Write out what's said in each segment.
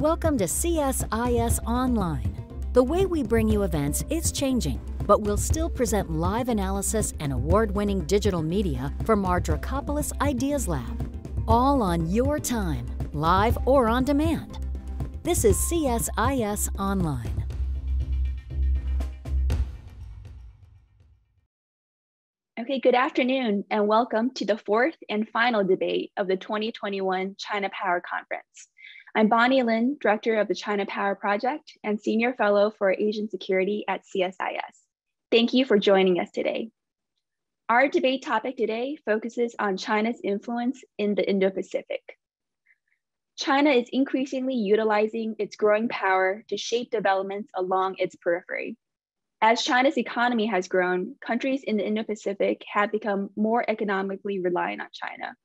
Welcome to CSIS Online. The way we bring you events is changing, but we'll still present live analysis and award winning digital media from our Dracopoulos Ideas Lab. All on your time, live or on demand. This is CSIS Online. Okay, good afternoon and welcome to the fourth and final debate of the 2021 China Power Conference. I'm Bonny Lin, Director of the China Power Project and Senior Fellow for Asian Security at CSIS. Thank you for joining us today. Our debate topic today focuses on China's influence in the Indo-Pacific. China is increasingly utilizing its growing power to shape developments along its periphery. As China's economy has grown, countries in the Indo-Pacific have become more economically reliant on China.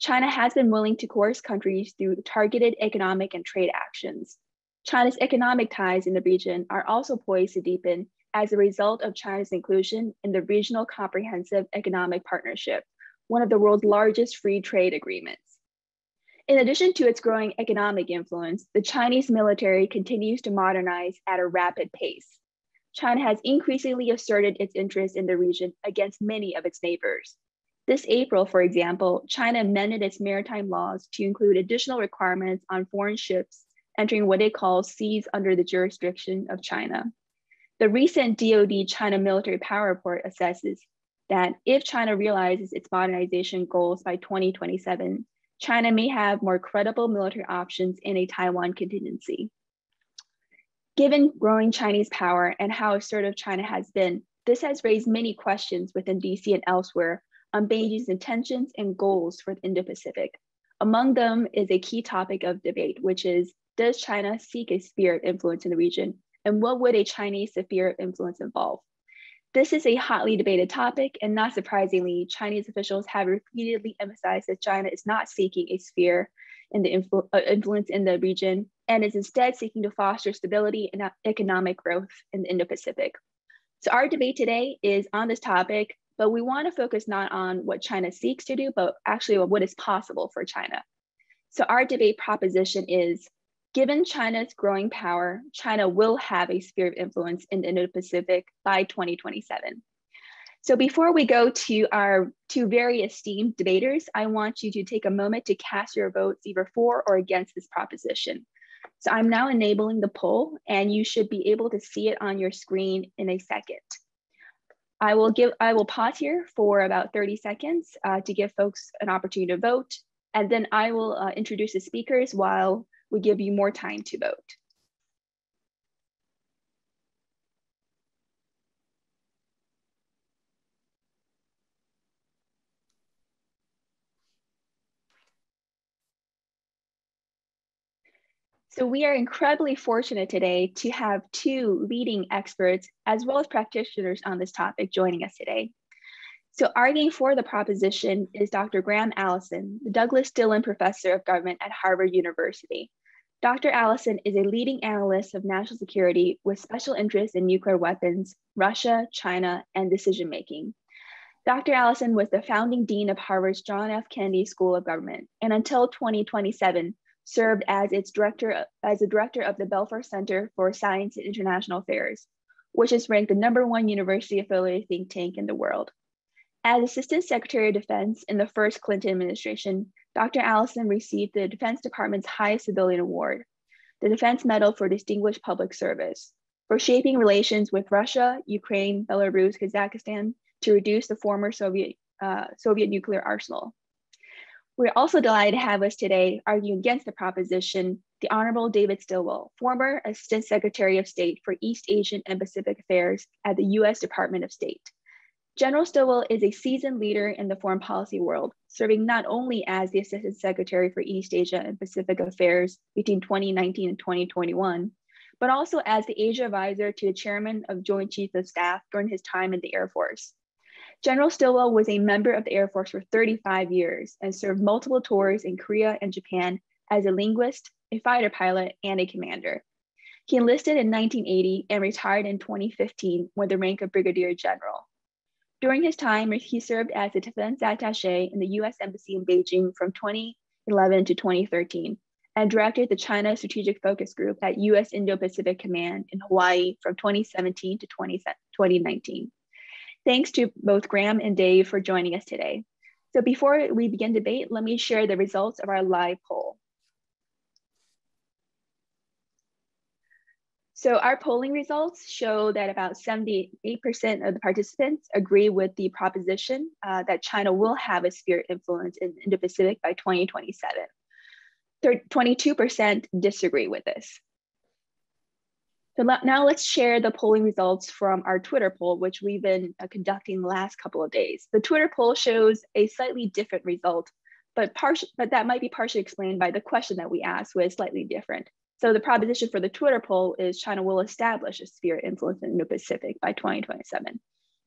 China has been willing to coerce countries through targeted economic and trade actions. China's economic ties in the region are also poised to deepen as a result of China's inclusion in the Regional Comprehensive Economic Partnership, one of the world's largest free trade agreements. In addition to its growing economic influence, the Chinese military continues to modernize at a rapid pace. China has increasingly asserted its interest in the region against many of its neighbors. This April, for example, China amended its maritime laws to include additional requirements on foreign ships entering what it calls seas under the jurisdiction of China. The recent DoD China military power report assesses that if China realizes its modernization goals by 2027, China may have more credible military options in a Taiwan contingency. Given growing Chinese power and how assertive China has been, this has raised many questions within DC and elsewhere on Beijing's intentions and goals for the Indo-Pacific. Among them is a key topic of debate, which is, does China seek a sphere of influence in the region? And what would a Chinese sphere of influence involve? This is a hotly debated topic, and not surprisingly, Chinese officials have repeatedly emphasized that China is not seeking a sphere in the influ uh, influence in the region, and is instead seeking to foster stability and economic growth in the Indo-Pacific. So our debate today is on this topic, but we want to focus not on what China seeks to do, but actually what is possible for China. So our debate proposition is, given China's growing power, China will have a sphere of influence in the Indo-Pacific by 2027. So before we go to our two very esteemed debaters, I want you to take a moment to cast your votes either for or against this proposition. So I'm now enabling the poll and you should be able to see it on your screen in a second. I will give I will pause here for about 30 seconds uh, to give folks an opportunity to vote, and then I will uh, introduce the speakers while we give you more time to vote. So we are incredibly fortunate today to have two leading experts as well as practitioners on this topic joining us today. So arguing for the proposition is Dr. Graham Allison, the Douglas Dillon Professor of Government at Harvard University. Dr. Allison is a leading analyst of national security with special interest in nuclear weapons, Russia, China, and decision making. Dr. Allison was the founding dean of Harvard's John F. Kennedy School of Government, and until 2027, served as its director as a director of the Belfer Center for Science and International Affairs, which is ranked the number one university affiliated think tank in the world. As Assistant Secretary of Defense in the first Clinton administration, Dr. Allison received the Defense Department's highest civilian award, the Defense Medal for Distinguished Public Service, for shaping relations with Russia, Ukraine, Belarus, Kazakhstan to reduce the former Soviet, uh, Soviet nuclear arsenal. We're also delighted to have us today arguing against the proposition, the Honorable David Stilwell, former Assistant Secretary of State for East Asian and Pacific Affairs at the US Department of State. General Stilwell is a seasoned leader in the foreign policy world, serving not only as the Assistant Secretary for East Asia and Pacific Affairs between 2019 and 2021, but also as the Asia advisor to the Chairman of Joint Chiefs of Staff during his time in the Air Force. General Stilwell was a member of the Air Force for 35 years and served multiple tours in Korea and Japan as a linguist, a fighter pilot, and a commander. He enlisted in 1980 and retired in 2015 with the rank of Brigadier General. During his time, he served as a defense attache in the US Embassy in Beijing from 2011 to 2013, and directed the China Strategic Focus Group at US Indo-Pacific Command in Hawaii from 2017 to 2019. Thanks to both Graham and Dave for joining us today. So before we begin debate, let me share the results of our live poll. So our polling results show that about 78% of the participants agree with the proposition uh, that China will have a sphere influence in Indo-Pacific by 2027. 22% disagree with this. So now let's share the polling results from our Twitter poll, which we've been uh, conducting the last couple of days. The Twitter poll shows a slightly different result, but, but that might be partially explained by the question that we asked was slightly different. So the proposition for the Twitter poll is China will establish a sphere of influence in the Pacific by 2027.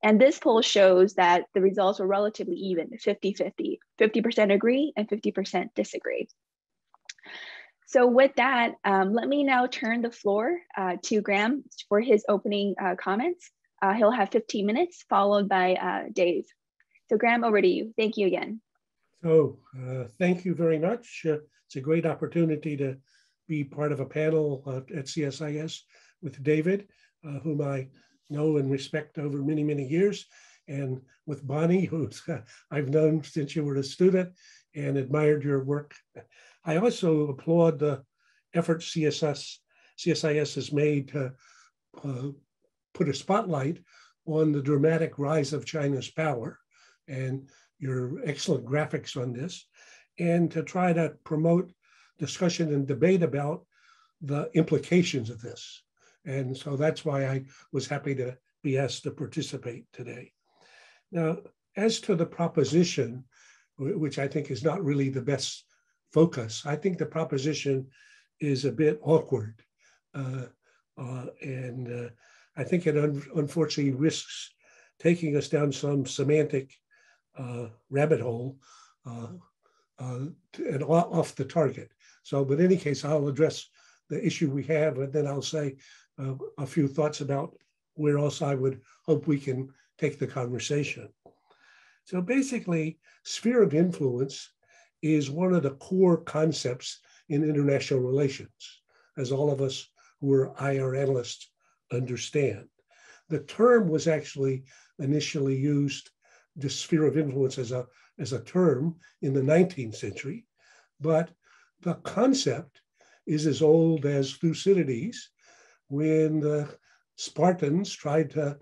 And this poll shows that the results were relatively even, 50-50. 50% agree and 50% disagree. So with that, um, let me now turn the floor uh, to Graham for his opening uh, comments. Uh, he'll have 15 minutes followed by uh, Dave. So Graham, over to you. Thank you again. So uh, thank you very much. Uh, it's a great opportunity to be part of a panel at CSIS with David, whom I know and respect over many, many years, and with Bonny, who I've known since you were a student and admired your work I also applaud the effort CSS, CSIS has made to uh, put a spotlight on the dramatic rise of China's power and your excellent graphics on this, and to try to promote discussion and debate about the implications of this. And so that's why I was happy to be asked to participate today. Now, as to the proposition, which I think is not really the best focus. I think the proposition is a bit awkward. Uh, uh, and uh, I think it un unfortunately risks taking us down some semantic uh, rabbit hole uh, and off the target. So, but in any case, I'll address the issue we have, and then I'll say a few thoughts about where else I would hope we can take the conversation. So basically, sphere of influence is one of the core concepts in international relations, as all of us who are IR analysts understand. The term was actually initially used, the sphere of influence as a, as a term in the 19th century, but the concept is as old as Thucydides when the Spartans tried to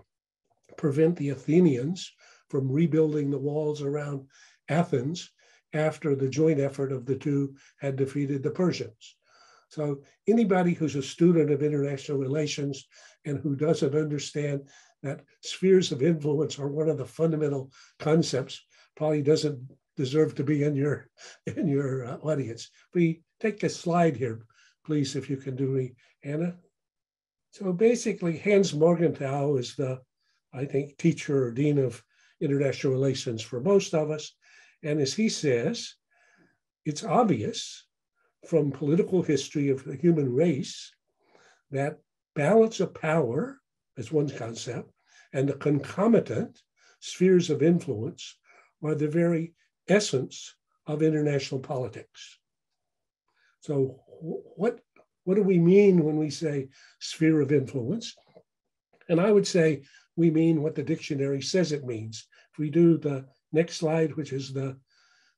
prevent the Athenians from rebuilding the walls around Athens after the joint effort of the two had defeated the Persians. So anybody who's a student of international relations and who doesn't understand that spheres of influence are one of the fundamental concepts probably doesn't deserve to be in your in your uh, audience. We take a slide here, please, if you can do me, Anna. So basically, Hans Morgenthau is the, I think, teacher or dean of international relations for most of us. And as he says, it's obvious from political history of the human race that balance of power as one concept and the concomitant spheres of influence are the very essence of international politics. So what, what do we mean when we say sphere of influence? And I would say we mean what the dictionary says it means. If we do the Next slide, which is the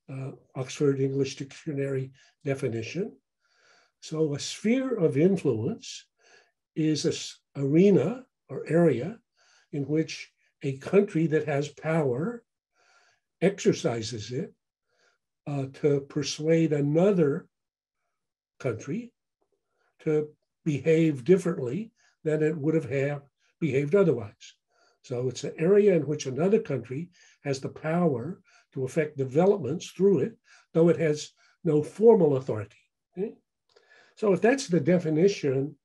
uh, Oxford English Dictionary definition. So a sphere of influence is an arena or area in which a country that has power exercises it uh, to persuade another country to behave differently than it would have, have behaved otherwise. So it's an area in which another country has the power to affect developments through it, though it has no formal authority. Okay? So if that's the definition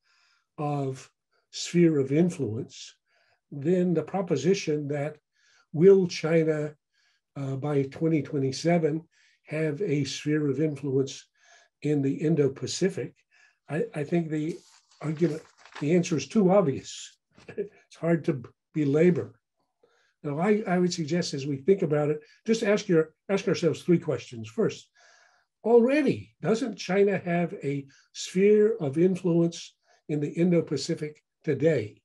of sphere of influence, then the proposition that will China uh, by 2027 have a sphere of influence in the Indo-Pacific, I, I think the argument, the answer is too obvious. it's hard to belabor. Now, I, I would suggest as we think about it, just ask your ask ourselves three questions. First, already, doesn't China have a sphere of influence in the Indo Pacific today?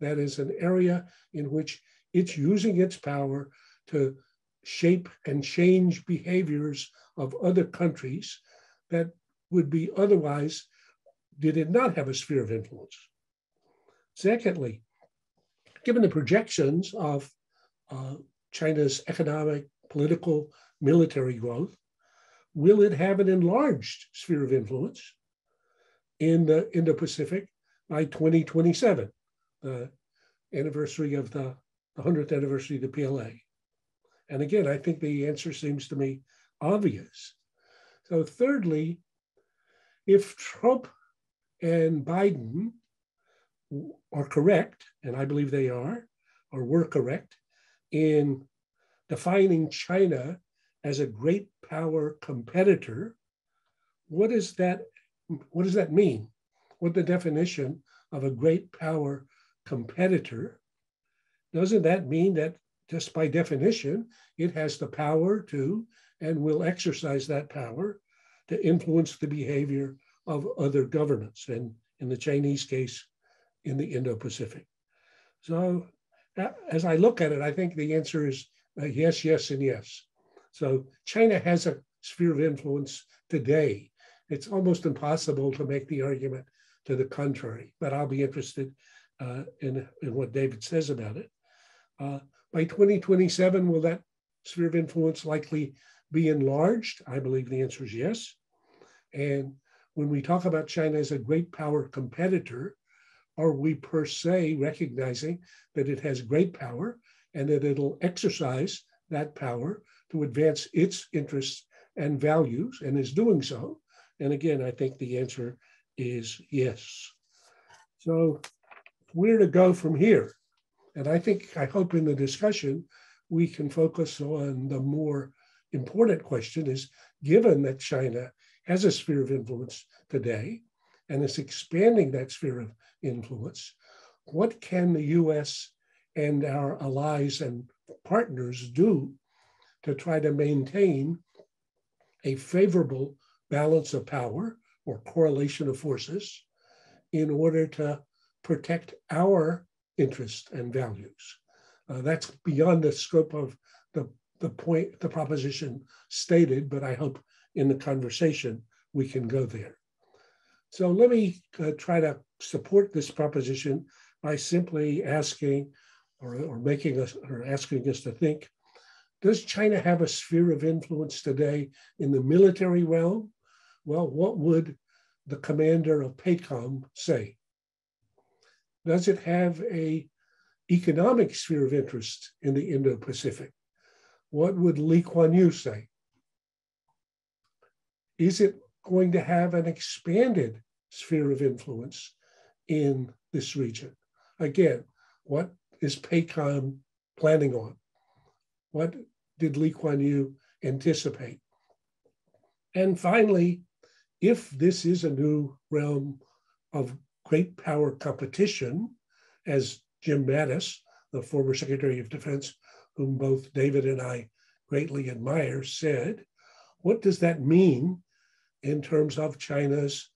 That is an area in which it's using its power to shape and change behaviors of other countries that would be otherwise did it not have a sphere of influence. Secondly, given the projections of uh, China's economic, political, military growth, will it have an enlarged sphere of influence in the Indo-Pacific by 2027, the anniversary of the, the 100th anniversary of the PLA? And again, I think the answer seems to me obvious. So thirdly, if Trump and Biden are correct, and I believe they are, or were correct, in defining China as a great power competitor, what does that what does that mean? What the definition of a great power competitor? Doesn't that mean that just by definition, it has the power to and will exercise that power to influence the behavior of other governments, and in the Chinese case, in the Indo-Pacific. So as I look at it, I think the answer is uh, yes, yes, and yes. So China has a sphere of influence today. It's almost impossible to make the argument to the contrary, but I'll be interested uh, in, in what David says about it. Uh, by 2027, will that sphere of influence likely be enlarged? I believe the answer is yes. And when we talk about China as a great power competitor, are we per se recognizing that it has great power and that it'll exercise that power to advance its interests and values and is doing so? And again, I think the answer is yes. So, where to go from here? And I think, I hope in the discussion, we can focus on the more important question is given that China has a sphere of influence today and is expanding that sphere of influence, what can the US and our allies and partners do to try to maintain a favorable balance of power or correlation of forces in order to protect our interests and values. Uh, that's beyond the scope of the, the point, the proposition stated, but I hope in the conversation we can go there. So let me uh, try to support this proposition by simply asking or, or making us or asking us to think, does China have a sphere of influence today in the military realm? Well, what would the commander of PACOM say? Does it have a economic sphere of interest in the Indo-Pacific? What would Lee Kuan Yew say? Is it going to have an expanded sphere of influence in this region? Again, what is PACOM planning on? What did Lee Kuan Yew anticipate? And finally, if this is a new realm of great power competition, as Jim Mattis, the former Secretary of Defense, whom both David and I greatly admire, said, what does that mean in terms of China's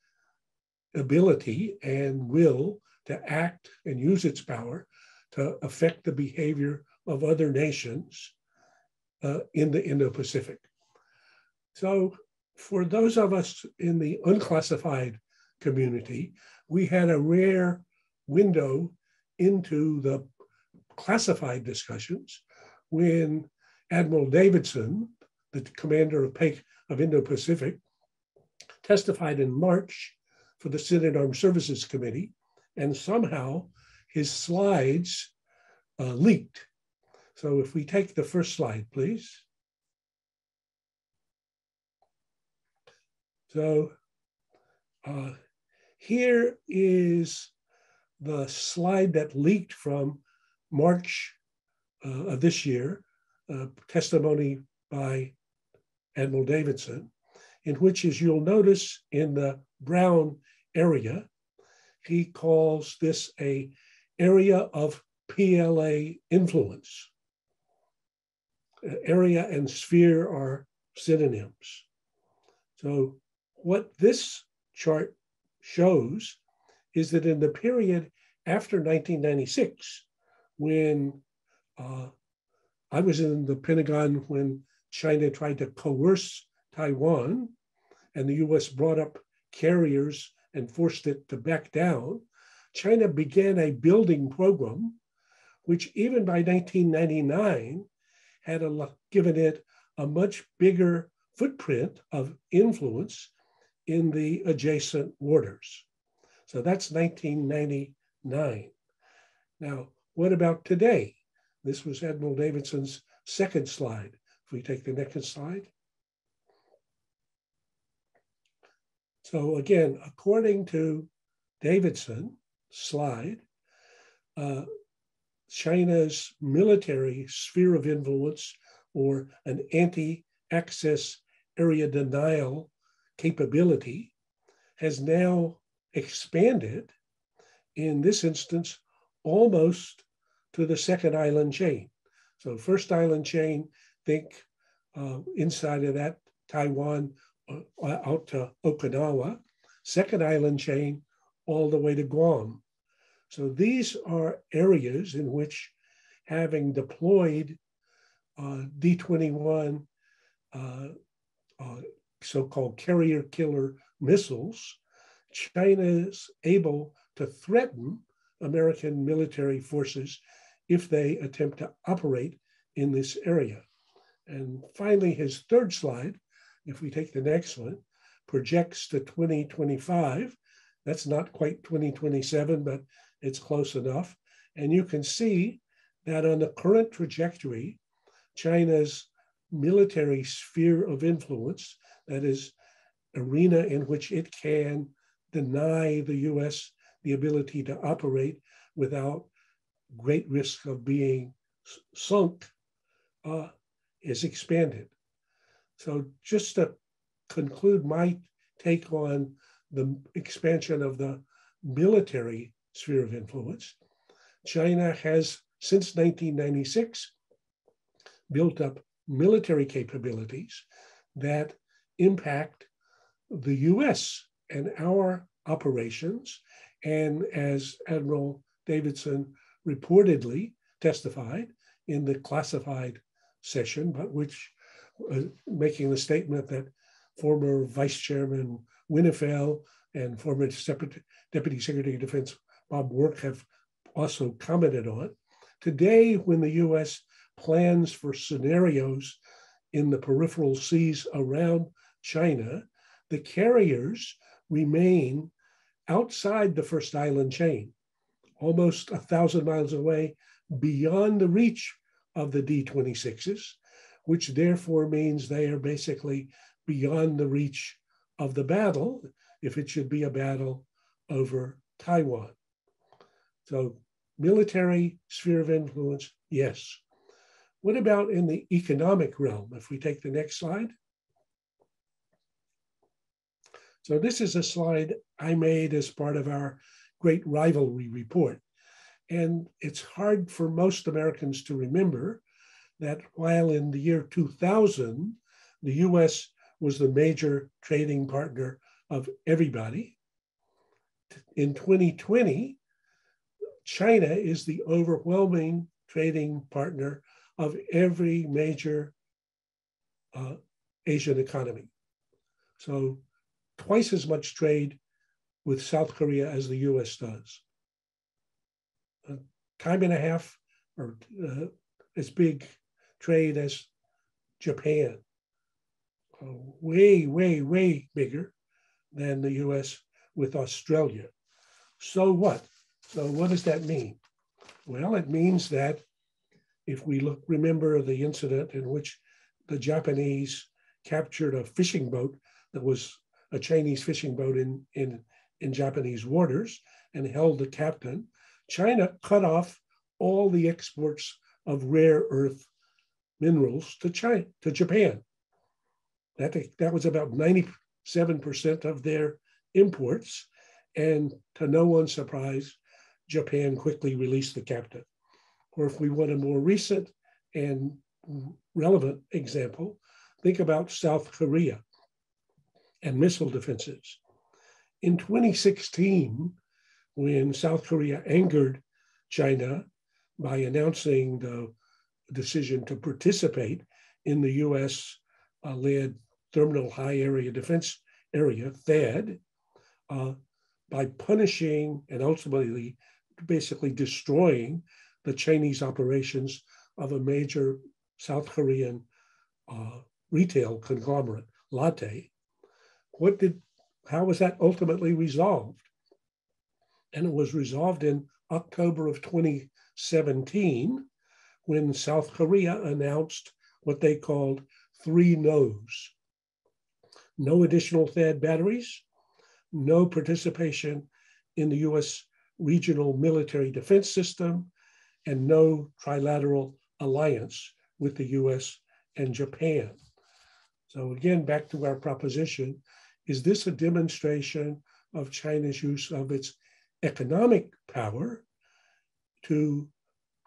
ability and will to act and use its power to affect the behavior of other nations uh, in the Indo Pacific. So, for those of us in the unclassified community, we had a rare window into the classified discussions when Admiral Davidson, the commander of, of Indo Pacific, testified in March for the Senate Armed Services Committee, and somehow his slides uh, leaked. So if we take the first slide, please. So uh, here is the slide that leaked from March uh, of this year, uh, testimony by Admiral Davidson in which, as you'll notice in the brown area, he calls this a area of PLA influence. Area and sphere are synonyms. So what this chart shows is that in the period after 1996, when uh, I was in the Pentagon when China tried to coerce Taiwan and the US brought up carriers and forced it to back down, China began a building program, which even by 1999 had a, given it a much bigger footprint of influence in the adjacent waters. So that's 1999. Now, what about today? This was Admiral Davidson's second slide. If we take the next slide. So again, according to Davidson slide, uh, China's military sphere of influence or an anti-access area denial capability has now expanded, in this instance, almost to the second island chain. So first island chain, think uh, inside of that, Taiwan out to Okinawa. Second island chain, all the way to Guam. So these are areas in which having deployed uh, D-21 uh, uh, so-called carrier killer missiles, China is able to threaten American military forces if they attempt to operate in this area. And finally, his third slide, if we take the next one, projects to 2025. That's not quite 2027, but it's close enough. And you can see that on the current trajectory, China's military sphere of influence, that is, arena in which it can deny the US the ability to operate without great risk of being sunk, uh, is expanded. So, just to conclude my take on the expansion of the military sphere of influence, China has, since 1996, built up military capabilities that impact the US and our operations. And as Admiral Davidson reportedly testified in the classified session, but which uh, making the statement that former Vice Chairman Winnefeld and former Deputy Secretary of Defense Bob Work have also commented on. Today, when the US plans for scenarios in the peripheral seas around China, the carriers remain outside the first island chain, almost a thousand miles away, beyond the reach of the D 26s, which therefore means they are basically beyond the reach of the battle if it should be a battle over Taiwan. So, military sphere of influence, yes. What about in the economic realm? If we take the next slide. So this is a slide I made as part of our Great Rivalry Report. And it's hard for most Americans to remember that while in the year 2000, the US was the major trading partner of everybody, in 2020, China is the overwhelming trading partner of every major uh, Asian economy. So twice as much trade with South Korea as the US does. A time and a half or uh, as big trade as Japan. Uh, way, way, way bigger than the US with Australia. So what? So what does that mean? Well, it means that if we look, remember the incident in which the Japanese captured a fishing boat that was a Chinese fishing boat in, in, in Japanese waters and held the captain, China cut off all the exports of rare earth minerals to China, to Japan. That, that was about 97% of their imports. And to no one's surprise, Japan quickly released the captain. Or if we want a more recent and relevant example, think about South Korea. and missile defenses. In 2016, when South Korea angered China by announcing the decision to participate in the US uh, led Terminal High Area Defense Area, THAAD, uh, by punishing and ultimately basically destroying the Chinese operations of a major South Korean uh, retail conglomerate, Lotte. What did, how was that ultimately resolved? And it was resolved in October of 2017 when South Korea announced what they called three no's. No additional THAAD batteries, no participation in the US regional military defense system, and no trilateral alliance with the US and Japan. So, again, back to our proposition is this a demonstration of China's use of its economic power to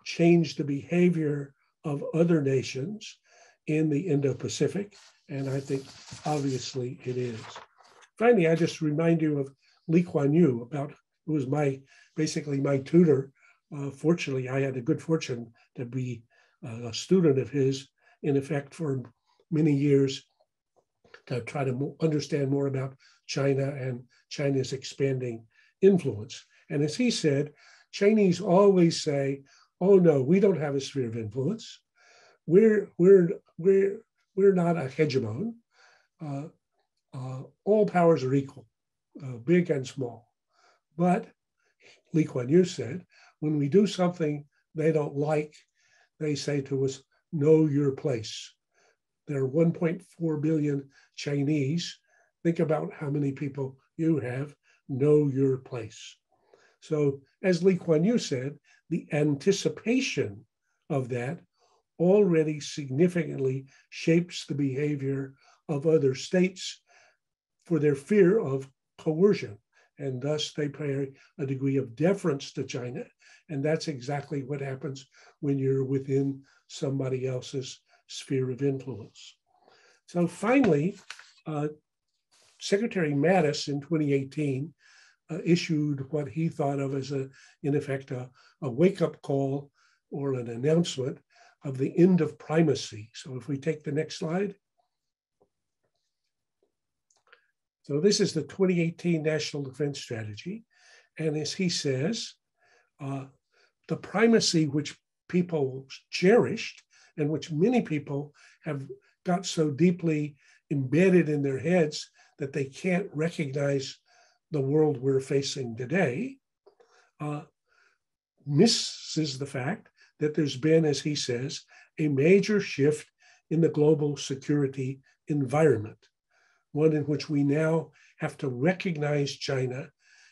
change the behavior of other nations in the Indo Pacific? And I think obviously it is. Finally, I just remind you of Lee Kuan Yew, about who was my basically my tutor. Uh, fortunately, I had the good fortune to be uh, a student of his, in effect, for many years to try to understand more about China and China's expanding influence. And as he said, Chinese always say, "Oh no, we don't have a sphere of influence. We're we're we're we're not a hegemon. Uh, uh, all powers are equal, uh, big and small. But Lee Kuan Yew said, when we do something they don't like, they say to us, know your place. There are 1.4 billion Chinese. Think about how many people you have. Know your place. So, as Lee Kuan Yew said, the anticipation of that already significantly shapes the behavior of other states for their fear of coercion. And thus they pay a degree of deference to China. And that's exactly what happens when you're within somebody else's sphere of influence. So finally, uh, Secretary Mattis in 2018 uh, issued what he thought of as a, in effect, a, a wake-up call or an announcement of the end of primacy. So if we take the next slide. So this is the 2018 National Defense Strategy. And as he says, uh, the primacy which people cherished and which many people have got so deeply embedded in their heads that they can't recognize the world we're facing today, uh, misses the fact that there's been, as he says, a major shift in the global security environment, one in which we now have to recognize China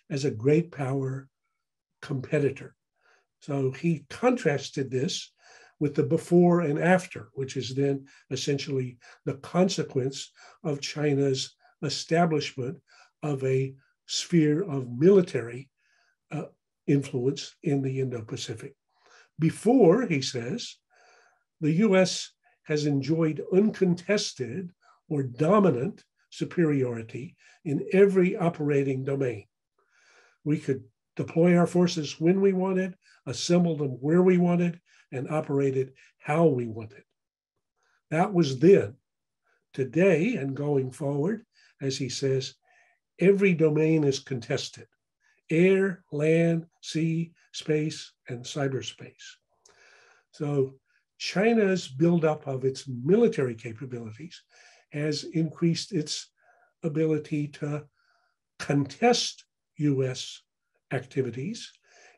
as a great power competitor. So he contrasted this with the before and after, which is then essentially the consequence of China's establishment of a sphere of military uh, influence in the Indo Pacific. Before, he says, the US has enjoyed uncontested or dominant superiority in every operating domain. We could deploy our forces when we wanted, assemble them where we wanted, and operate it how we wanted. That was then. Today and going forward, as he says, every domain is contested air, land, sea, space, and cyberspace. So China's buildup of its military capabilities has increased its ability to contest US activities.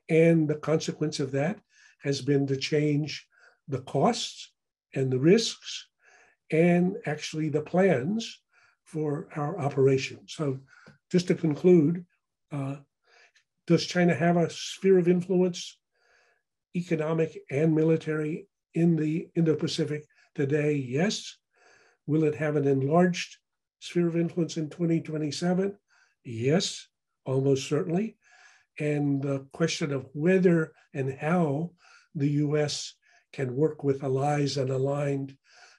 And the consequence of that has been to change the costs and the risks and actually the plans for our operations. So, just to conclude, uh, does China have a sphere of influence, economic and military, in the Indo Pacific today? Yes. Will it have an enlarged sphere of influence in 2027? Yes, almost certainly. And the question of whether and how the US can work with allies and aligned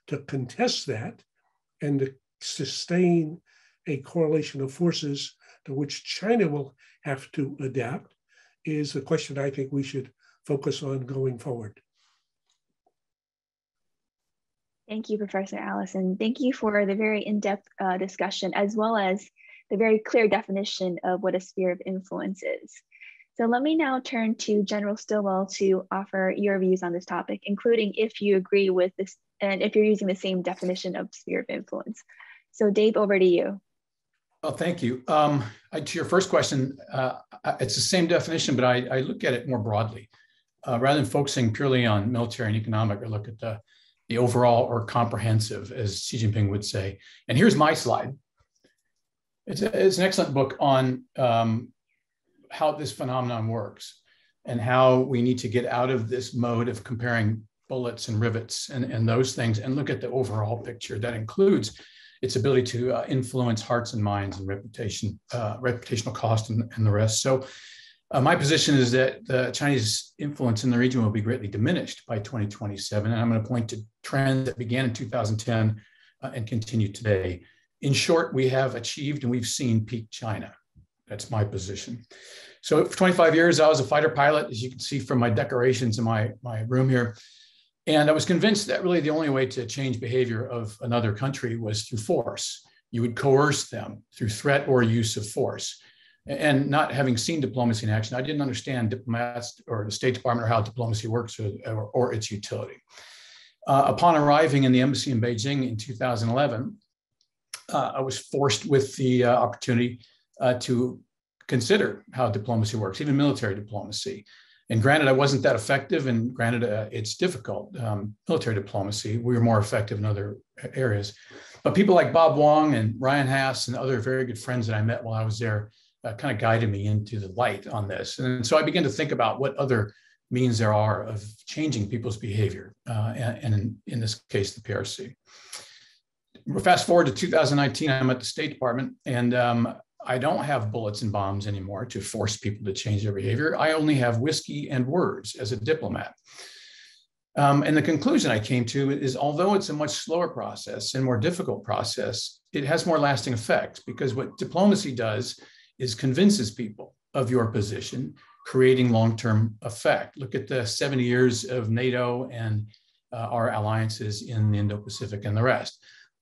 to contest that and to sustain a correlation of forces to which China will have to adapt is a question I think we should focus on going forward. Thank you, Professor Allison. Thank you for the very in-depth uh, discussion, as well as the very clear definition of what a sphere of influence is. So let me now turn to General Stilwell to offer your views on this topic, including if you agree with this and if you're using the same definition of sphere of influence. So Dave, over to you. Oh, thank you. Um, I, to your first question, uh, it's the same definition, but I, I look at it more broadly. Uh, rather than focusing purely on military and economic, I look at the the overall or comprehensive, as Xi Jinping would say. And here's my slide. It's, a, it's an excellent book on um, how this phenomenon works and how we need to get out of this mode of comparing bullets and rivets and, and those things and look at the overall picture that includes its ability to uh, influence hearts and minds and reputation, uh, reputational cost and, and the rest. So uh, my position is that the Chinese influence in the region will be greatly diminished by 2027. And I'm going to point to trends that began in 2010 uh, and continue today. In short, we have achieved and we've seen peak China. That's my position. So for 25 years, I was a fighter pilot, as you can see from my decorations in my, my room here. And I was convinced that really the only way to change behavior of another country was through force. You would coerce them through threat or use of force and not having seen diplomacy in action, I didn't understand diplomats or the State Department or how diplomacy works or, or, or its utility. Uh, upon arriving in the embassy in Beijing in 2011, uh, I was forced with the uh, opportunity uh, to consider how diplomacy works, even military diplomacy. And granted, I wasn't that effective, and granted, uh, it's difficult. Um, military diplomacy, we were more effective in other areas. But people like Bob Wang and Ryan Hass and other very good friends that I met while I was there uh, kind of guided me into the light on this. And so I began to think about what other means there are of changing people's behavior, uh, and, and in, in, this case, the PRC. Fast forward to 2019, I'm at the State Department, and um, I don't have bullets and bombs anymore to force people to change their behavior. I only have whiskey and words as a diplomat. Um, and the conclusion I came to is although it's a much slower process and more difficult process, it has more lasting effects because what diplomacy does is convinces people of your position, creating long-term effect. Look at the 70 years of NATO and uh, our alliances in the Indo-Pacific and the rest.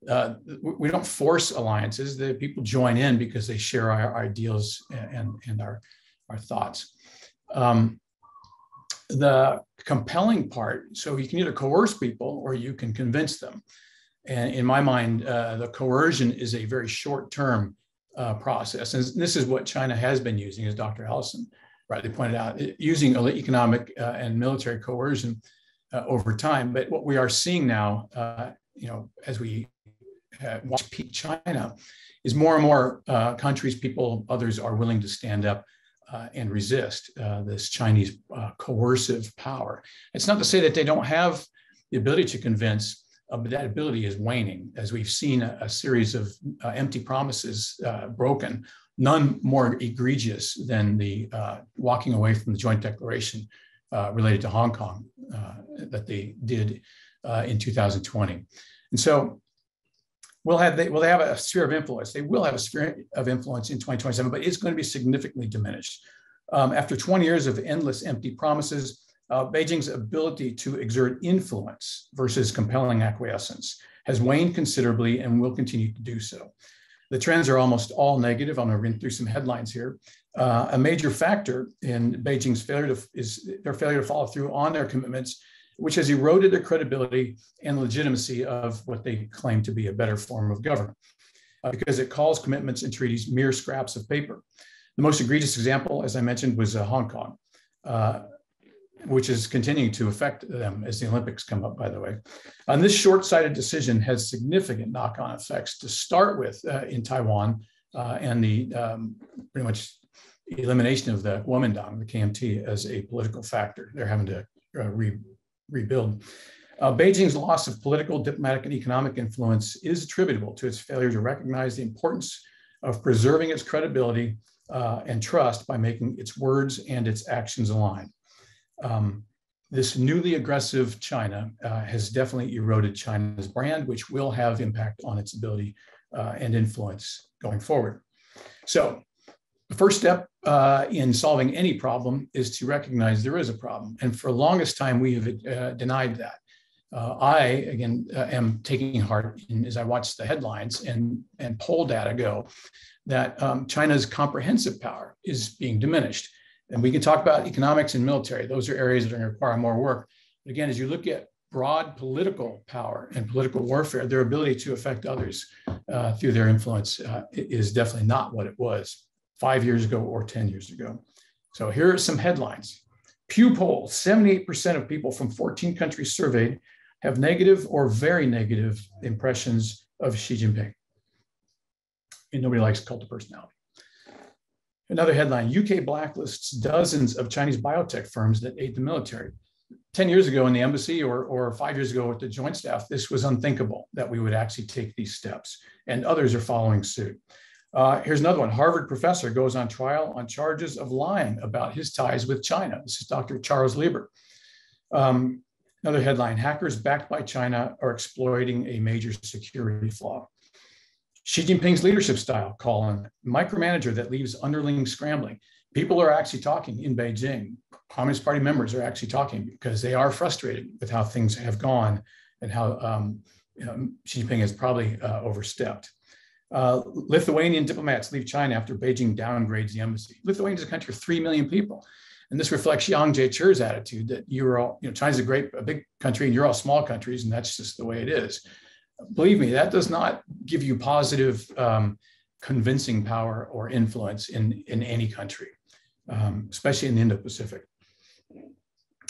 Uh, we don't force alliances. The people join in because they share our ideals and, and our, our thoughts. Um, the compelling part, so you can either coerce people or you can convince them. And in my mind, uh, the coercion is a very short-term uh, process. And this is what China has been using, as Dr. Allison rightly pointed out, using economic uh, and military coercion uh, over time. But what we are seeing now, uh, you know, as we uh, watch peak China, is more and more uh, countries, people, others are willing to stand up and resist this Chinese coercive power. It's not to say that they don't have the ability to convince uh, but that ability is waning as we've seen a, a series of uh, empty promises uh, broken, none more egregious than the uh, walking away from the joint declaration uh, related to Hong Kong uh, that they did in 2020. And so will have they will they have a sphere of influence. They will have a sphere of influence in 2027, but it's going to be significantly diminished. Um, after 20 years of endless empty promises, uh, Beijing's ability to exert influence versus compelling acquiescence has waned considerably and will continue to do so. The trends are almost all negative. I'm going to run through some headlines here. Uh, a major factor in Beijing's failure to, is their failure to follow through on their commitments, which has eroded their credibility and legitimacy of what they claim to be a better form of government, uh, because it calls commitments and treaties mere scraps of paper. The most egregious example, as I mentioned, was uh, Hong Kong. Uh, which is continuing to affect them as the Olympics come up, by the way. And this short sighted decision has significant knock on effects to start with uh, in Taiwan uh, and the um, pretty much elimination of the Kuomintang, the KMT, as a political factor. They're having to uh, re- rebuild. Uh, Beijing's loss of political, diplomatic, and economic influence is attributable to its failure to recognize the importance of preserving its credibility uh, and trust by making its words and its actions align um, this newly aggressive China uh, has definitely eroded China's brand, which will have impact on its ability uh, and influence going forward. So the first step uh, in solving any problem is to recognize there is a problem. And for the longest time, we have uh, denied that. Uh, I, again, uh, am taking heart in, as I watch the headlines and, and poll data go that um, China's comprehensive power is being diminished. And we can talk about economics and military. Those are areas that are going to require more work. But again, as you look at broad political power and political warfare, their ability to affect others uh, through their influence uh, is definitely not what it was five years ago or 10 years ago. So here are some headlines. Pew poll 78% of people from 14 countries surveyed have negative or very negative impressions of Xi Jinping. And nobody likes cult of personality. Another headline UK blacklists dozens of Chinese biotech firms that aid the military. 10 years ago in the embassy or, or five years ago with the joint staff, this was unthinkable that we would actually take these steps, and others are following suit. Uh, here's another one. Harvard professor goes on trial on charges of lying about his ties with China. This is Dr. Charles Lieber. Um, another headline Hackers backed by China are exploiting a major security flaw. Xi Jinping's leadership style, Colin, micromanager that leaves underlings scrambling. People are actually talking in Beijing. Communist Party members are actually talking because they are frustrated with how things have gone and how um, Xi Jinping has probably uh, overstepped. Uh, Lithuanian diplomats leave China after Beijing downgrades the embassy. Lithuania is a country of 3 million people. And this reflects Yang Jiechi's attitude that you're all, you know, China's a great, a big country and you're all small countries, and that's just the way it is. Believe me, that does not give you positive, um, convincing power or influence in, in any country, um, especially in the Indo Pacific.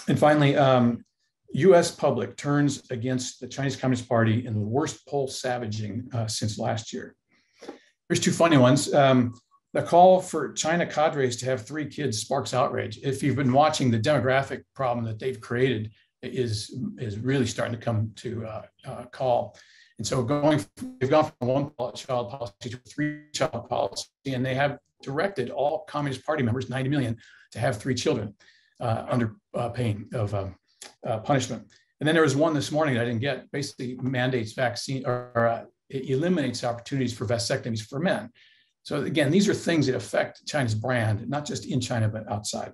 And finally, um, US public turns against the Chinese Communist Party in the worst poll savaging uh, since last year. Here's two funny ones. Um, the call for China cadres to have three kids sparks outrage. If you've been watching the demographic problem that they've created, is is really starting to come to uh, uh, call. And so going, they've gone from one child policy to three child policy, and they have directed all Communist Party members, 90 million, to have three children uh, under uh, pain of um, uh, punishment. And then there was one this morning that I didn't get, basically mandates vaccine or uh, eliminates opportunities for vasectomies for men. So again, these are things that affect China's brand, not just in China, but outside.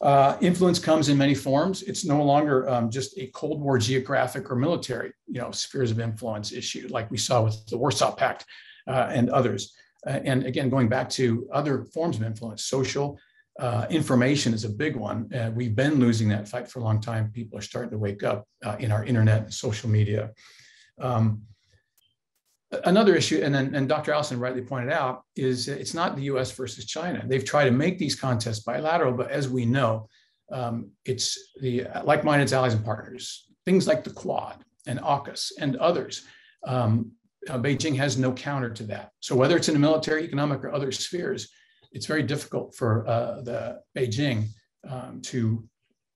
Uh, influence comes in many forms. It's no longer um, just a Cold War geographic or military, you know, spheres of influence issue, like we saw with the Warsaw Pact uh, and others. Uh, and again, going back to other forms of influence, social, uh, information is a big one. Uh, we've been losing that fight for a long time. People are starting to wake up uh, in our internet and social media. Um, another issue, and and Dr. Allison rightly pointed out, is it's not the US versus China. They've tried to make these contests bilateral, but as we know, um, it's the like-minded allies and partners, things like the Quad and AUKUS and others. Um, uh, Beijing has no counter to that. So whether it's in the military, economic, or other spheres, it's very difficult for uh, the Beijing um, to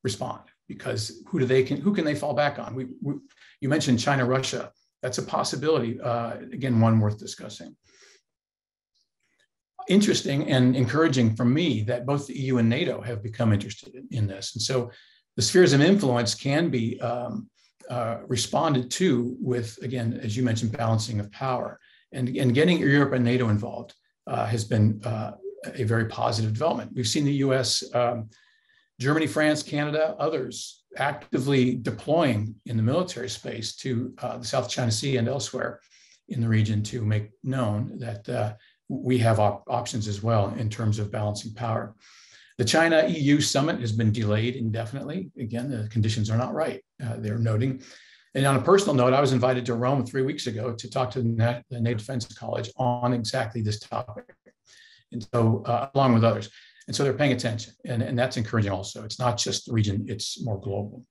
respond because who do they can who can they fall back on? We, we you mentioned China, Russia. That's a possibility. Uh, again, one worth discussing. Interesting and encouraging for me that both the EU and NATO have become interested in, in this, and so the spheres of influence can be um, uh, responded to with again, as you mentioned, balancing of power and, and getting Europe and NATO involved uh, has been uh, a very positive development. We've seen the US, um, Germany, France, Canada, others actively deploying in the military space to uh, the South China Sea and elsewhere in the region to make known that uh, we have op- options as well in terms of balancing power. The China EU summit has been delayed indefinitely. Again, the conditions are not right, uh, they're noting. And on a personal note, I was invited to Rome three weeks ago to talk to the Naval Defense College on exactly this topic and so uh, along with others. And so they're paying attention, and, and that's encouraging also. It's not just the region, it's more global.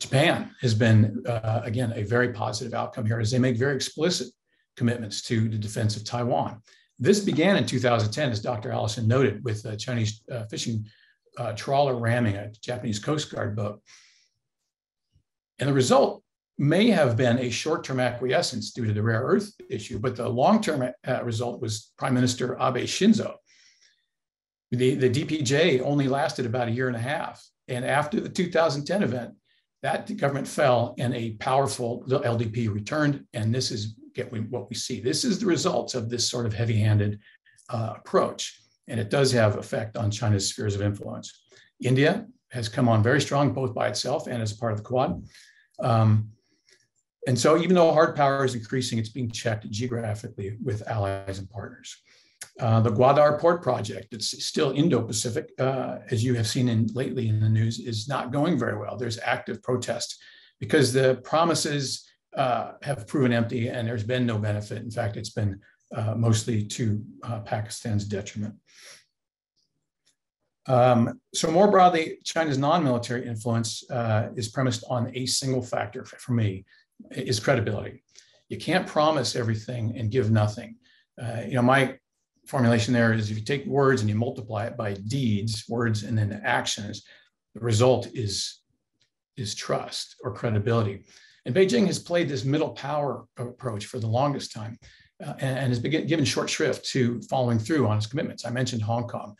Japan has been, uh, again, a very positive outcome here as they make very explicit commitments to the defense of Taiwan. This began in 2010, as Dr. Allison noted, with a Chinese uh, fishing uh, trawler ramming a Japanese Coast Guard boat. And the result may have been a short-term acquiescence due to the rare earth issue, but the long-term uh, result was Prime Minister Abe Shinzo. The, the DPJ only lasted about a year and a half. And after the 2010 event, that government fell and a powerful LDP returned. And this is what we see. This is the result of this sort of heavy-handed uh, approach, and it does have effect on China's spheres of influence. India has come on very strong, both by itself and as part of the Quad. Um, and so even though hard power is increasing, it's being checked geographically with allies and partners. Uh, the Gwadar Port Project, it's still Indo-Pacific, uh, as you have seen in, lately in the news, is not going very well. There's active protest because the promises uh, have proven empty and there's been no benefit. In fact, it's been uh, mostly to uh, Pakistan's detriment. Um, so more broadly, China's non-military influence is premised on a single factor for me, is credibility. You can't promise everything and give nothing. Uh, you know, my formulation there is if you take words and you multiply it by deeds, words and then actions, the result is, is trust or credibility. And Beijing has played this middle power approach for the longest time uh, and, and, has been given short shrift to following through on its commitments. I mentioned Hong Kong,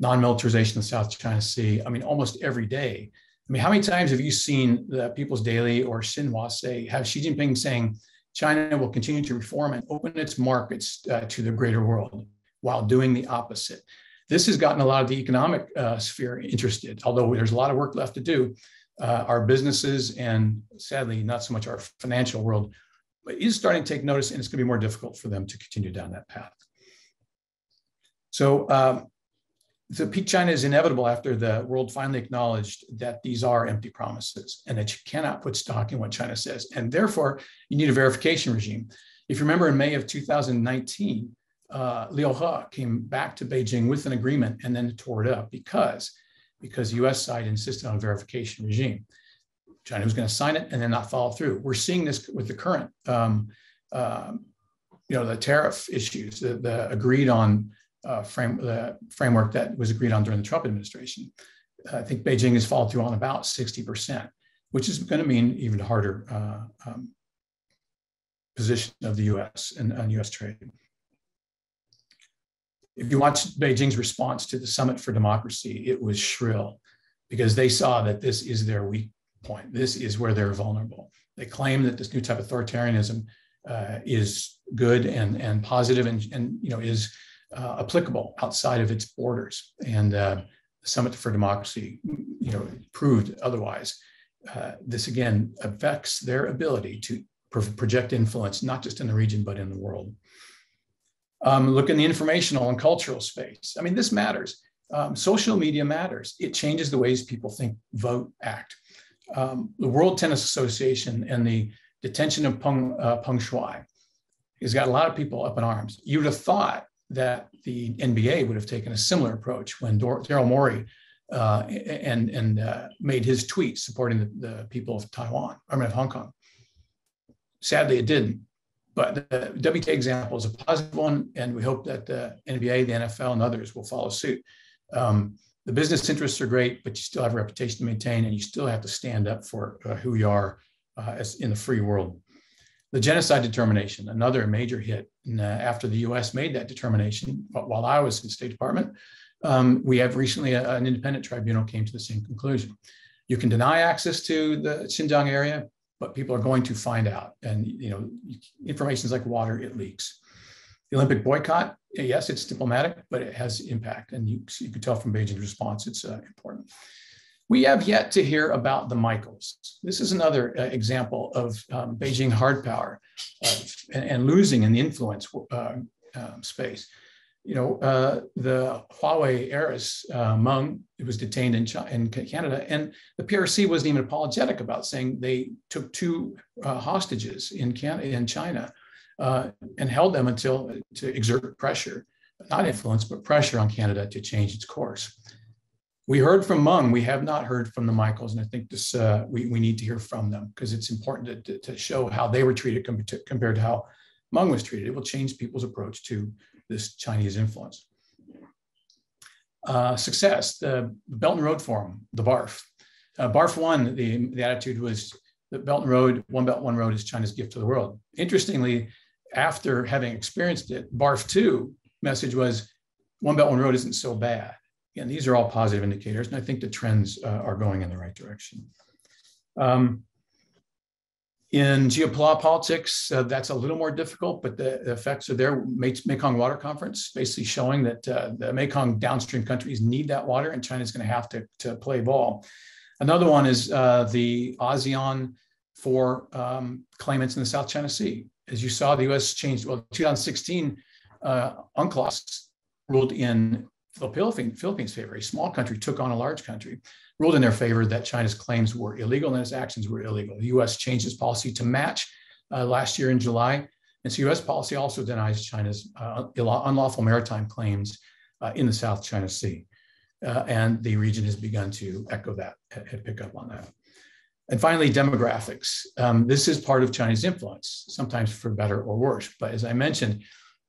non-militarization of the South China Sea. I mean, almost every day. I mean, how many times have you seen the People's Daily or Xinhua say, have Xi Jinping saying, China will continue to reform and open its markets uh, to the greater world while doing the opposite. This has gotten a lot of the economic uh, sphere interested, although there's a lot of work left to do. Uh, our businesses and sadly, not so much our financial world is starting to take notice, and it's going to be more difficult for them to continue down that path. So, um, the peak China is inevitable after the world finally acknowledged that these are empty promises and that you cannot put stock in what China says. And therefore, you need a verification regime. If you remember in May of 2019, uh, Liu He came back to Beijing with an agreement and then tore it up because, because the US side insisted on a verification regime. China was going to sign it and then not follow through. We're seeing this with the current, um, uh, you know, the tariff issues, the, the agreed on uh, frame, the framework that was agreed on during the Trump administration. I think Beijing has followed through on about 60%, which is going to mean even harder uh, um, position of the U.S. and on U.S. trade if you watch Beijing's response to the Summit for Democracy, it was shrill because they saw that this is their weak point. This is where they're vulnerable. They claim that this new type of authoritarianism uh, is good and, and positive and, and you know is uh, applicable outside of its borders. And uh, the Summit for Democracy, you know, proved otherwise. Uh, this again affects their ability to pro project influence, not just in the region, but in the world. Um, look in the informational and cultural space. I mean, this matters. Um, social media matters. It changes the ways people think, vote, act. Um, the World Tennis Association and the detention of Peng, uh, Peng Shuai has got a lot of people up in arms. You would have thought that the NBA would have taken a similar approach when Daryl Morey uh, and, and uh, made his tweet supporting the, the people of Taiwan, I mean, of Hong Kong. Sadly, it didn't. But the WTA example is a positive one, and we hope that the NBA, the NFL, and others will follow suit. Um, the business interests are great, but you still have a reputation to maintain, and you still have to stand up for uh, who you are uh, as in the free world. The genocide determination, another major hit. And, uh, after the U.S. made that determination, while I was in the State Department, um, we have recently a, uh, an independent tribunal came to the same conclusion. You can deny access to the Xinjiang area, but people are going to find out. And you know, information is like water; it leaks. The Olympic boycott, yes, it's diplomatic, but it has impact, and you, you can tell from Beijing's response, it's uh, important. We have yet to hear about the Michaels. This is another uh, example of um, Beijing hard power uh, and, and, losing in the influence uh, um, space you know, uh, the Huawei heiress, uh, Meng, was detained in, China, in Canada, and the PRC wasn't even apologetic about saying they took two uh, hostages in, Canada, in China and held them until to exert pressure, not influence, but pressure on Canada to change its course. We heard from Meng. We have not heard from the Michaels, and I think this uh, we, we need to hear from them because it's important to, to, show how they were treated compared to how Meng was treated. It will change people's approach to this Chinese influence. Uh, success, the Belt and Road Forum, the BARF. Uh, BARF 1, the, the attitude was the Belt and Road, One Belt, One Road is China's gift to the world. Interestingly, after having experienced it, BARF 2 message was One Belt, One Road isn't so bad. And these are all positive indicators, and I think the trends uh, are going in the right direction. Um, In geopolitics, uh, that's a little more difficult, but the effects are there. Mekong Water Conference, basically showing that uh, the Mekong downstream countries need that water, and China's going to have to, to play ball. Another one is uh, the ASEAN four um, claimants in the South China Sea. As you saw, the U.S. changed. Well, 2016, uh, UNCLOS ruled in the Philippines' favor. A small country took on a large country, ruled in their favor that China's claims were illegal and its actions were illegal. The U.S. changed its policy to match uh, last year in July. And so U.S. policy also denies China's uh, unlawful maritime claims uh, in the South China Sea. Uh, and the region has begun to echo that and pick up on that. And finally, demographics. Um, this is part of Chinese influence, sometimes for better or worse. But as I mentioned,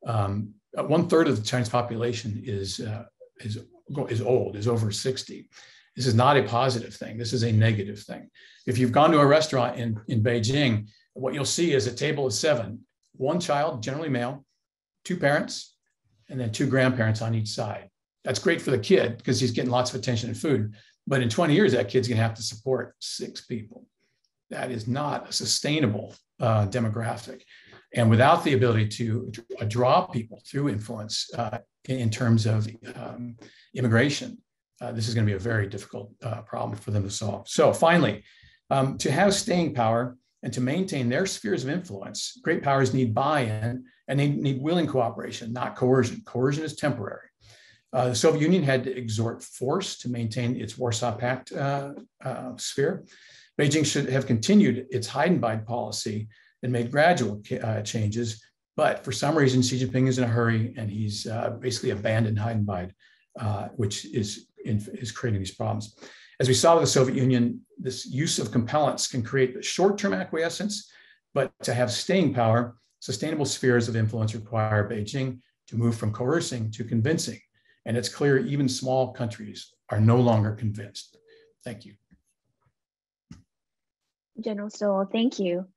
um, one third of the Chinese population is uh, is, is old, is over 60. This is not a positive thing. This is a negative thing. If you've gone to a restaurant in, in Beijing, what you'll see is a table of seven, one child, generally male, two parents, and then two grandparents on each side. That's great for the kid because he's getting lots of attention and food. But in 20 years, that kid's going to have to support six people. That is not a sustainable uh, demographic. And without the ability to draw people through influence uh, in terms of um, immigration, uh, this is going to be a very difficult uh, problem for them to solve. So, finally, um, to have staying power and to maintain their spheres of influence, great powers need buy in and they need willing cooperation, not coercion. Coercion is temporary. Uh, the Soviet Union had to exert force to maintain its Warsaw Pact uh, uh, sphere. Beijing should have continued its hide and hide and bide policy and made gradual uh, changes. But for some reason, Xi Jinping is in a hurry and he's uh, basically abandoned hide and bide, uh, which is, in, is creating these problems. As we saw with the Soviet Union, this use of compellence can create short term acquiescence, but to have staying power, sustainable spheres of influence require Beijing to move from coercing to convincing. And it's clear even small countries are no longer convinced. Thank you. General Stilwell, thank you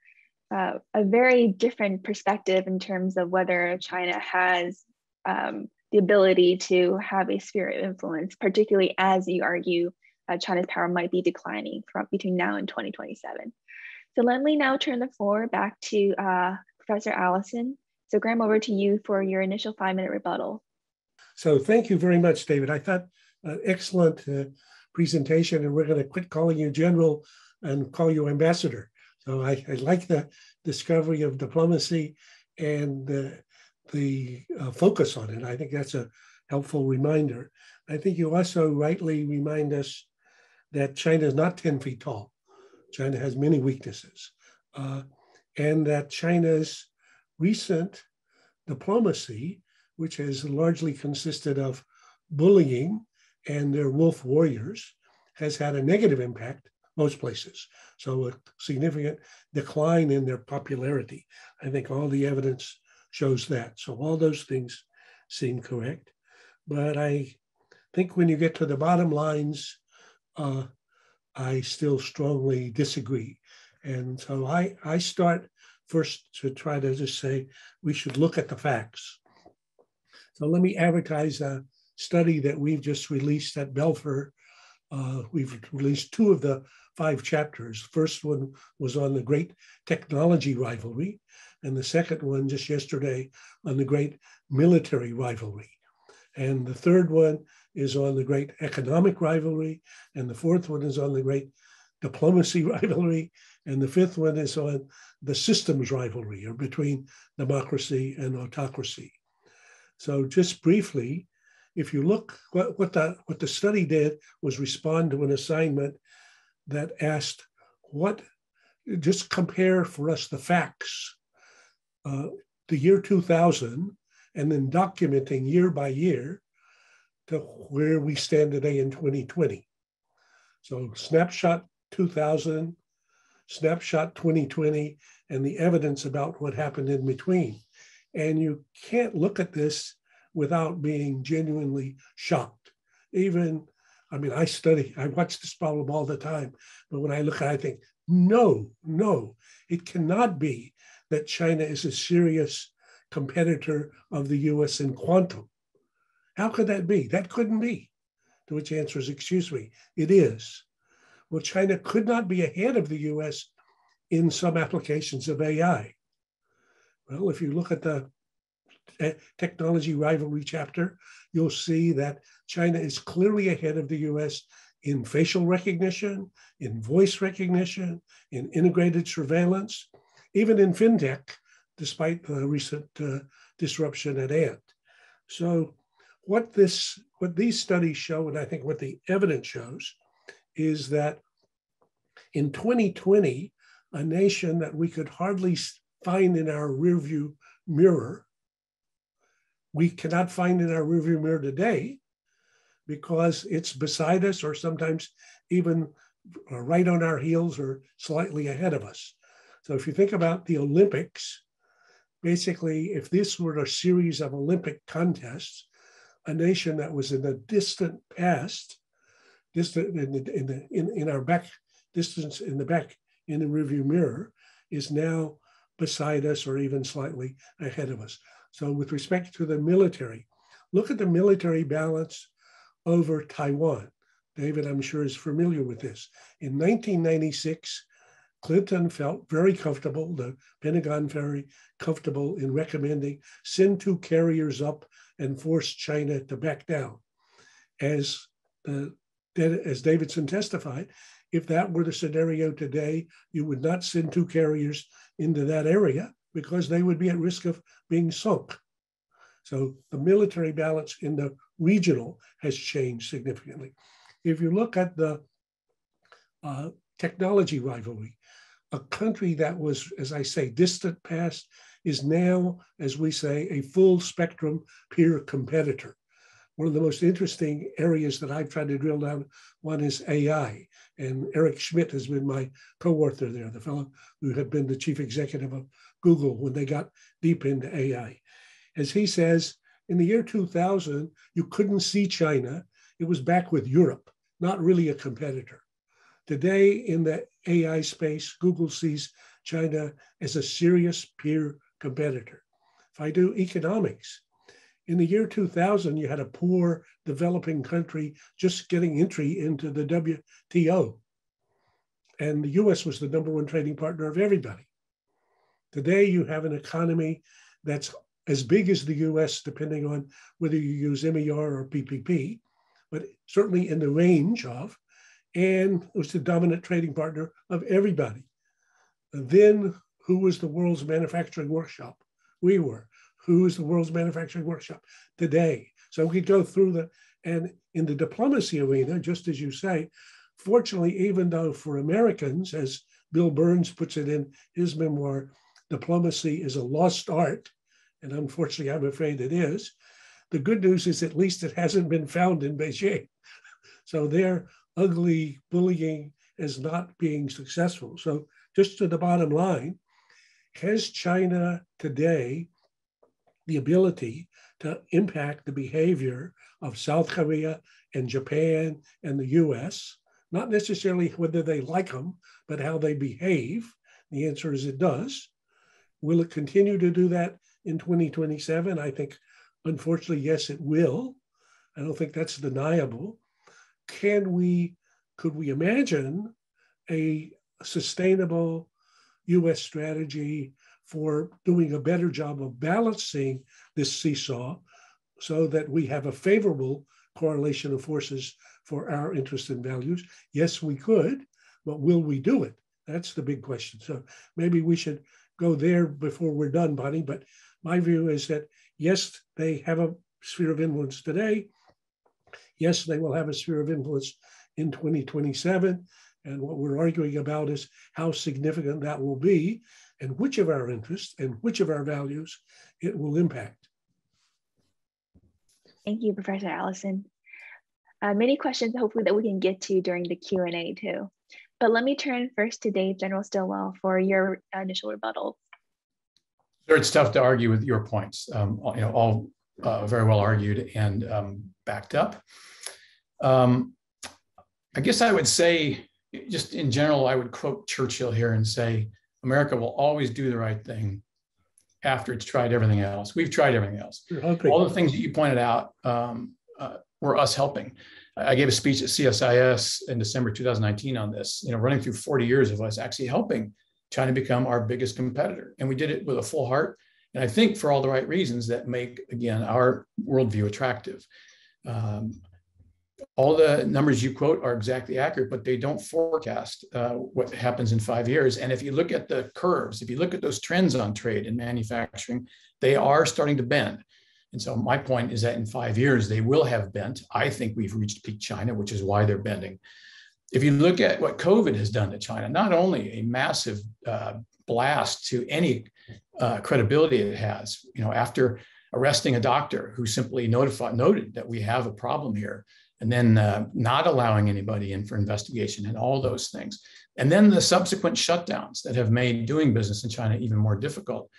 uh, a very different perspective in terms of whether China has um, the ability to have a sphere of influence, particularly as you argue uh, China's power might be declining from between now and 2027. So let me now turn the floor back to uh, Professor Allison. So Graham, over to you for your initial five minute rebuttal. So thank you very much, David. I thought uh, excellent uh, presentation and we're gonna quit calling you general and call you ambassador. So I, I like the discovery of diplomacy and the, the uh, focus on it. I think that's a helpful reminder. I think you also rightly remind us that China is not 10 feet tall. China has many weaknesses. Uh, and that China's recent diplomacy, which has largely consisted of bullying and their wolf warriors, has had a negative impact most places. So a significant decline in their popularity. I think all the evidence shows that. So all those things seem correct. But I think when you get to the bottom lines, uh, I still strongly disagree. And so I, I start first to try to just say we should look at the facts. So let me advertise a study that we've just released at Belfer. Uh, we've released two of the five chapters. First one was on the great technology rivalry, and the second one just yesterday on the great military rivalry. And the third one is on the great economic rivalry, and the fourth one is on the great diplomacy rivalry, and the fifth one is on the systems rivalry or between democracy and autocracy. So just briefly, if you look what, what the what the study did was respond to an assignment that asked what, just compare for us the facts, uh, the year 2000, and then documenting year by year to where we stand today in 2020. So snapshot 2000, snapshot 2020, and the evidence about what happened in between. And you can't look at this without being genuinely shocked. Even I mean, I study, I watch this problem all the time, but when I look at it, I think, no, no, it cannot be that China is a serious competitor of the US in quantum. How could that be? That couldn't be. To which answer is, excuse me, it is. Well, China could not be ahead of the US in some applications of AI. Well, if you look at the eh, technology rivalry chapter, you'll see that China is clearly ahead of the US in facial recognition, in voice recognition, in integrated surveillance, even in fintech, despite the recent uh, disruption at Ant. So, what this, what these studies show, and I think what the evidence shows, is that in 2020, a nation that we could hardly find in our rearview mirror, we cannot find in our rearview mirror today because it's beside us or sometimes even uh, right on our heels or slightly ahead of us. So if you think about the Olympics, basically, if this were a series of Olympic contests, a nation that was in the distant past, distant in, the, in, the, in, in our back distance in the back in the rearview mirror, is now beside us or even slightly ahead of us. So with respect to the military, look at the military balance over Taiwan. David, I'm sure, is familiar with this. In 1996, Clinton felt very comfortable, the Pentagon very comfortable in recommending send two carriers up and force China to back down. As, uh, as Davidson testified, if that were the scenario today, you would not send two carriers into that area because they would be at risk of being sunk. So the military balance in the regional has changed significantly. If you look at the uh, technology rivalry, a country that was, as I say, distant past is now, as we say, a full spectrum peer competitor. One of the most interesting areas that I've tried to drill down, one is AI. And Eric Schmidt has been my co-author there, the fellow who had been the chief executive of Google when they got deep into AI. As he says, in the year 2000, you couldn't see China. It was back with Europe, not really a competitor. Today, in the AI space, Google sees China as a serious peer competitor. If I do economics, in the year 2000, you had a poor developing country just getting entry into the WTO. And the US was the number one trading partner of everybody. Today, you have an economy that's as big as the US, depending on whether you use MER or PPP, but certainly in the range of, and was the dominant trading partner of everybody. And then who was the world's manufacturing workshop? We were. Who is the world's manufacturing workshop today? So we could go through the, and in the diplomacy arena, just as you say, fortunately, even though for Americans, as Bill Burns puts it in his memoir, diplomacy is a lost art and unfortunately, I'm afraid it is. The good news is at least it hasn't been found in Beijing. So their ugly bullying is not being successful. So, just to the bottom line, has China today the ability to impact the behavior of South Korea and Japan and the US? Not necessarily whether they like them, but how they behave. The answer is it does. Will it continue to do that in 2027? I think, unfortunately, yes, it will. I don't think that's deniable. Can we, could we imagine a sustainable US strategy for doing a better job of balancing this seesaw so that we have a favorable correlation of forces for our interests and values? Yes, we could, but will we do it? That's the big question. So maybe we should go there before we're done, Bonny. But my view is that yes, they have a sphere of influence today. Yes, they will have a sphere of influence in 2027. And what we're arguing about is how significant that will be and which of our interests and which of our values it will impact. Thank you, Professor Allison. Uh, many questions, hopefully, that we can get to during the Q&A too. But let me turn first to Dave, General Stilwell for your initial rebuttal. Sure, it's tough to argue with your points. Um, you know, all uh, very well argued and um, backed up. Um, I guess I would say, just in general, I would quote Churchill here and say, America will always do the right thing after it's tried everything else. We've tried everything else. Okay. All the things that you pointed out um, uh, were us helping. I gave a speech at CSIS in December 2019 on this, you know, running through 40 years of us actually helping China become our biggest competitor. And we did it with a full heart. And I think for all the right reasons that make, again, our worldview attractive. Um, all the numbers you quote are exactly accurate, but they don't forecast uh, what happens in five years. And if you look at the curves, if you look at those trends on trade and manufacturing, they are starting to bend. And so my point is that in five years, they will have bent. I think we've reached peak China, which is why they're bending. If you look at what COVID has done to China, not only a massive uh, blast to any uh, credibility it has, you know, after arresting a doctor who simply notified, noted that we have a problem here, and then uh, not allowing anybody in for investigation and all those things. And then the subsequent shutdowns that have made doing business in China even more difficult.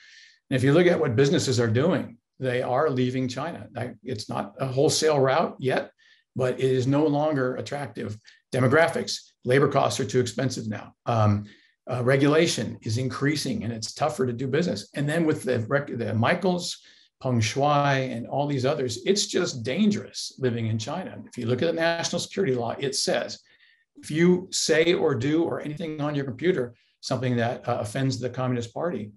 And if you look at what businesses are doing, they are leaving China. It's not a wholesale route yet, but it is no longer attractive. Demographics, labor costs are too expensive now. Um, uh, regulation is increasing and it's tougher to do business. And then with the, the Michaels, Peng Shuai, and all these others, it's just dangerous living in China. If you look at the national security law, it says if you say or do or anything on your computer something that uh, offends the Communist Party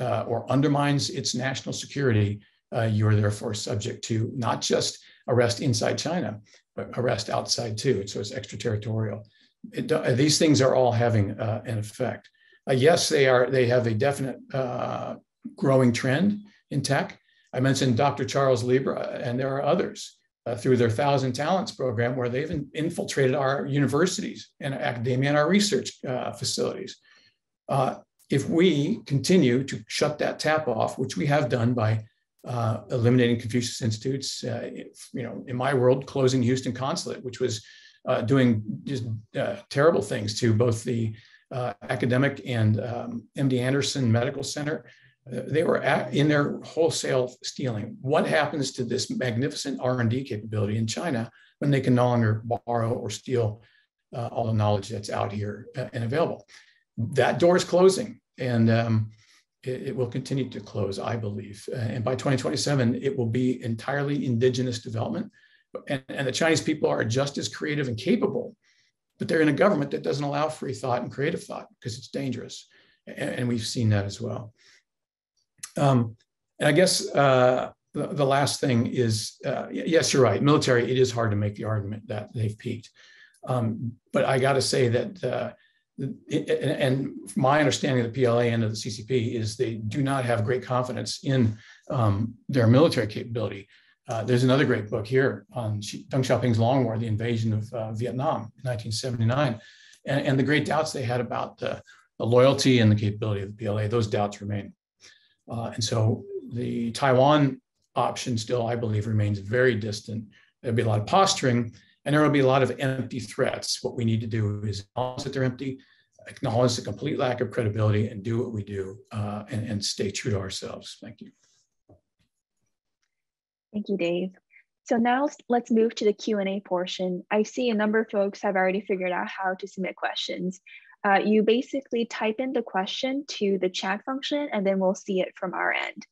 uh, or undermines its national security, uh, you are therefore subject to not just arrest inside China, arrest outside too. So it's extraterritorial. It, uh, these things are all having uh, an effect. Uh, yes, they are. They have a definite growing trend in tech I mentioned Dr. Charles Lieber, and there are others uh, through their Thousand Talents program where they've in, infiltrated our universities and academia and our research uh, facilities. Uh, if we continue to shut that tap off, which we have done by uh, eliminating Confucius Institutes, uh, you know, in my world, closing Houston Consulate, which was uh, doing just terrible things to both the academic and um, MD Anderson Medical Center, they were at, in their wholesale stealing. What happens to this magnificent R&D capability in China when they can no longer borrow or steal uh, all the knowledge that's out here uh, and available? That door is closing, and um, it, it, will continue to close, I believe. Uh, and by 2027, it will be entirely indigenous development. And, and the Chinese people are just as creative and capable, but they're in a government that doesn't allow free thought and creative thought because it's dangerous. And, and we've seen that as well. Um, and I guess uh, the, the, last thing is uh, yes, you're right. Military, it is hard to make the argument that they've peaked. Um, but I got to say that, uh, and my understanding of the PLA and of the CCP is they do not have great confidence in um, their military capability. Uh, there's another great book here on Deng Xiaoping's Long War, the invasion of uh, Vietnam in 1979, and, and, the great doubts they had about the, the loyalty and the capability of the PLA. Those doubts remain. Uh, and so the Taiwan option still, I believe, remains very distant. There'll be a lot of posturing and there will be a lot of empty threats. What we need to do is acknowledge that they're empty, acknowledge the complete lack of credibility and do what we do uh, and, and stay true to ourselves. Thank you. Thank you, Dave. So now let's move to the Q&A portion. I see a number of folks have already figured out how to submit questions uh, you basically type in the question to the chat function and then we'll see it from our end.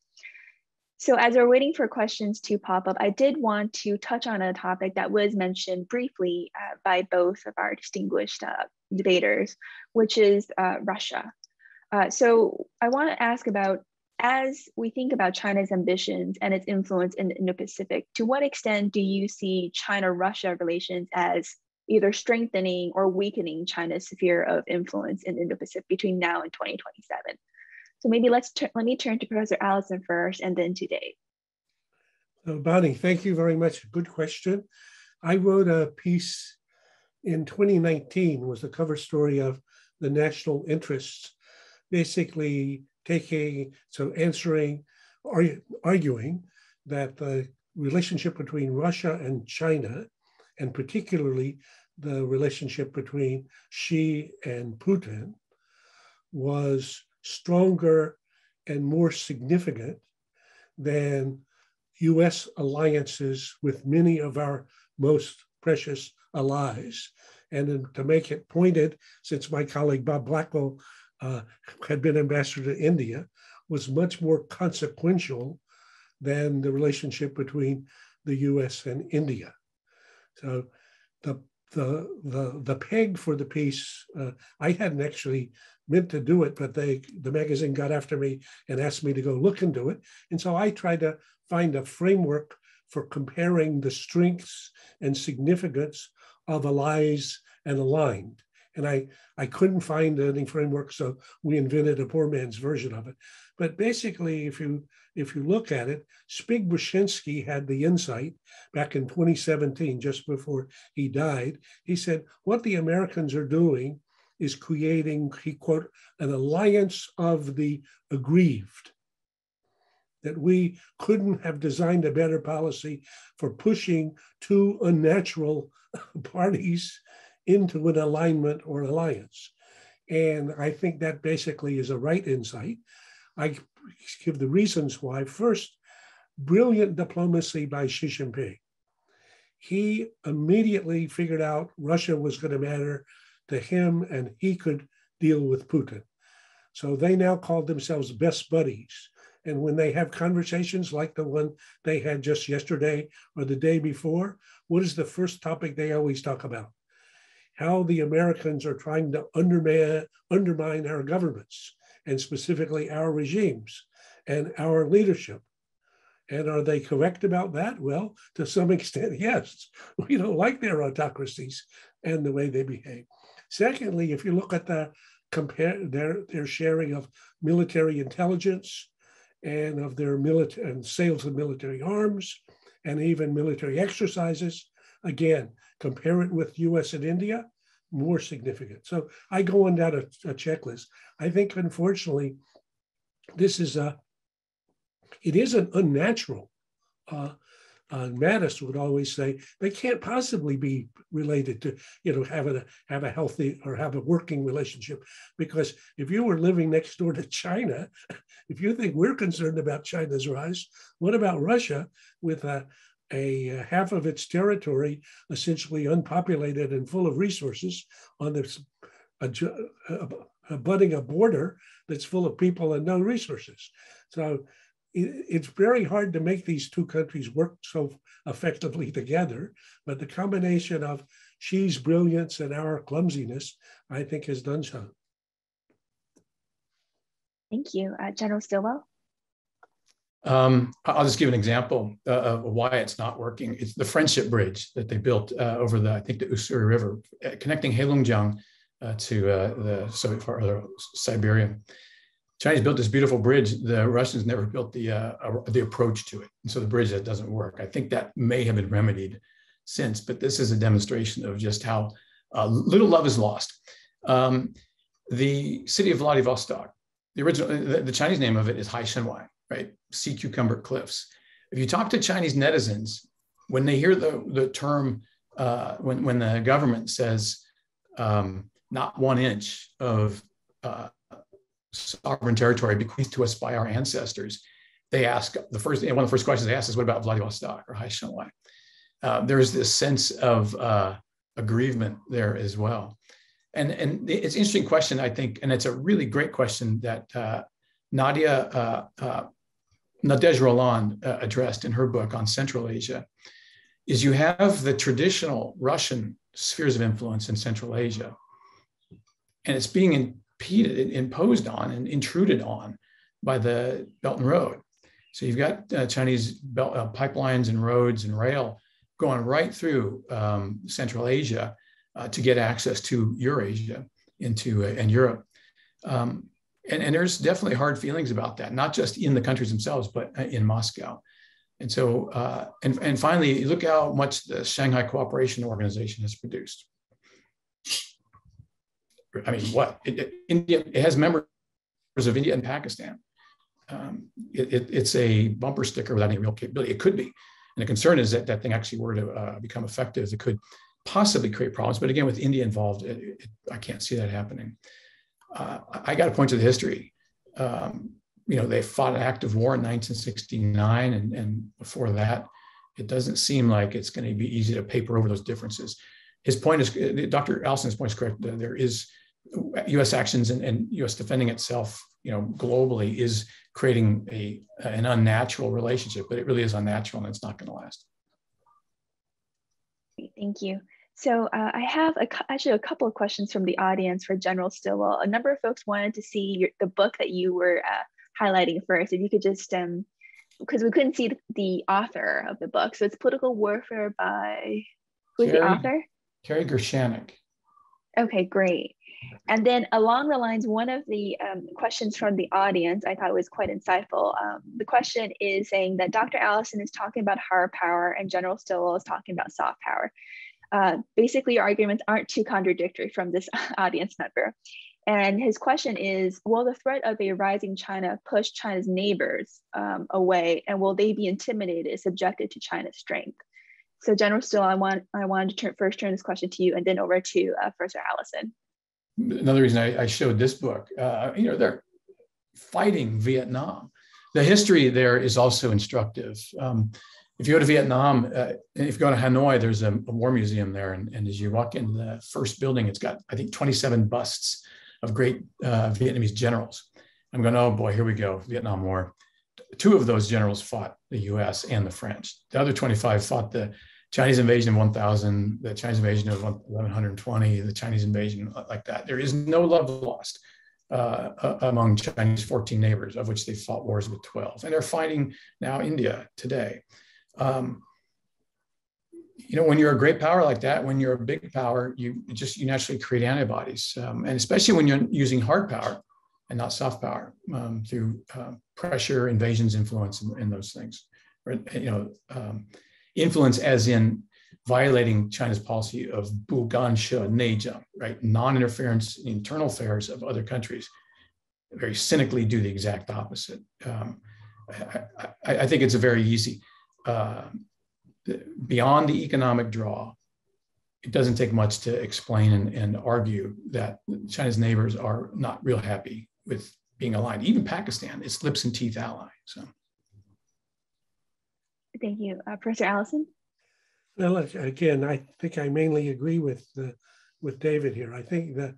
So as we're waiting for questions to pop up, I did want to touch on a topic that was mentioned briefly uh, by both of our distinguished uh, debaters, which is uh, Russia. Uh, so I want to ask about, as we think about China's ambitions and its influence in the Indo-Pacific, to what extent do you see China-Russia relations as either strengthening or weakening China's sphere of influence in the Indo-Pacific between now and 2027. So maybe let's let me turn to Professor Allison first and then to Dave. So Bonny, thank you very much. Good question. I wrote a piece in 2019 was the cover story of the national interests, basically taking, so answering, arguing that the relationship between Russia and China and particularly the relationship between Xi and Putin, was stronger and more significant than US alliances with many of our most precious allies. And to make it pointed, since my colleague Bob Blackwill uh, had been ambassador to India, was much more consequential than the relationship between the US and India. So the the the the peg for the piece, uh, I hadn't actually meant to do it, but they the magazine got after me and asked me to go look into it, and so I tried to find a framework for comparing the strengths and significance of allies and aligned. And I, I couldn't find any framework, so we invented a poor man's version of it. But basically, if you if you look at it, Zbig Brzezinski had the insight back in 2017, just before he died. He said, what the Americans are doing is creating, he quote, an alliance of the aggrieved. That we couldn't have designed a better policy for pushing two unnatural parties into an alignment or alliance. And I think that basically is a right insight. I give the reasons why. First, brilliant diplomacy by Xi Jinping. He immediately figured out Russia was going to matter to him and he could deal with Putin. So they now called themselves best buddies. And when they have conversations like the one they had just yesterday or the day before, what is the first topic they always talk about? How the Americans are trying to undermine, undermine our governments and specifically our regimes and our leadership. And are they correct about that? Well, to some extent, yes. We don't like their autocracies and the way they behave. Secondly, if you look at the compare their, their sharing of military intelligence and of their military and sales of military arms and even military exercises, again, compare it with US and India, more significant. So I go on down a, a checklist. I think, unfortunately, this is a, it is an unnatural. Uh, uh, Mattis would always say they can't possibly be related to, you know, have a have a healthy or have a working relationship, because if you were living next door to China, if you think we're concerned about China's rise, what about Russia with a a half of its territory essentially unpopulated and full of resources on this abutting a border that's full of people and no resources. So it's very hard to make these two countries work so effectively together. But the combination of Xi's brilliance and our clumsiness, I think, has done so. Thank you. Uh, General Stilwell? Um, I'll just give an example uh, of why it's not working. It's the friendship bridge that they built uh, over the, I think, the Ussuri River, uh, connecting Heilongjiang uh, to uh, the Soviet part of Siberia. Chinese built this beautiful bridge. The Russians never built the uh, the approach to it, and so the bridge that doesn't work. I think that may have been remedied since, but this is a demonstration of just how little love is lost. Um, the city of Vladivostok, the original, the, the Chinese name of it is Hai Shenwai right? Sea cucumber cliffs. If you talk to Chinese netizens, when they hear the, the term, uh, when, when the government says um, not one inch of uh, sovereign territory bequeathed to us by our ancestors, they ask the first, one of the first questions they ask is, what about Vladivostok or Haishenwai? Uh, there's this sense of uh, aggrievement there as well. And, and it's an interesting question, I think, and it's a really great question that uh, Nadia uh, uh, Rolland uh, addressed in her book on Central Asia is you have the traditional Russian spheres of influence in Central Asia, and it's being impeded, imposed on, and intruded on by the Belt and Road. So you've got uh, Chinese belt, uh, pipelines and roads and rail going right through um, Central Asia uh, to get access to Eurasia into uh, and Europe. Um, and, and there's definitely hard feelings about that, not just in the countries themselves, but uh, in Moscow. And so, uh, and, and finally, look how much the Shanghai Cooperation Organization has produced. I mean, what? It, it, India it has members of India and Pakistan. Um, it, it's a bumper sticker without any real capability. It could be. And the concern is that that thing actually were to uh, become effective, it could possibly create problems. But again, with India involved, I can't see that happening uh, I got to point to the history. Um, you know, they fought an active war in 1969, and, and before that, it doesn't seem like it's going to be easy to paper over those differences. His point is, Dr. Allison's point is correct. There is U.S. actions and, and, U.S. defending itself, you know, globally is creating a an unnatural relationship, but it really is unnatural and it's not going to last. Thank you. So uh, I have a, actually a couple of questions from the audience for General Stilwell. A number of folks wanted to see your, the book that you were uh, highlighting first. If you could just, because um, we couldn't see the, the, author of the book. So it's Political Warfare by, who's Kerry, the author? Kerry Gershaneck. Okay, great. And then along the lines, one of the um, questions from the audience I thought was quite insightful. Um, the question is saying that Dr. Allison is talking about hard power and General Stilwell is talking about soft power. Uh, basically, your arguments aren't too contradictory from this audience member. And his question is, will the threat of a rising China push China's neighbors um, away and will they be intimidated, subjected to China's strength? So General Still, I want I wanted to turn, first turn this question to you and then over to uh, Professor Allison. Another reason I, I showed this book, uh, you know, they're fighting Vietnam. The history there is also instructive. Um, if you go to Vietnam, uh, if you go to Hanoi, there's a, a war museum there. And, and, as you walk into the first building, it's got, I think, 27 busts of great uh, Vietnamese generals. I'm going, oh boy, here we go, Vietnam War. Two of those generals fought the US and the French. The other 25 fought the Chinese invasion of 1000, the Chinese invasion of 1120, the Chinese invasion uh, like that. There is no love lost uh, among Chinese 14 neighbors, of which they fought wars with 12. And they're fighting now India today um, you know, when you're a great power like that, when you're a big power, you just you naturally create antibodies, um, and especially when you're using hard power and not soft power um, through uh, pressure, invasions, influence, and, and, those things. You know, um, influence as in violating China's policy of bu gan she neizheng, right? Non-interference in internal affairs of other countries. Very cynically do the exact opposite. Um, I, I, I think it's a very easy uh, beyond the economic draw, it doesn't take much to explain and, and, argue that China's neighbors are not real happy with being aligned. Even Pakistan, its lips and teeth ally. So, thank you, uh, Professor Allison. Well, again, I think I mainly agree with with David here. I think that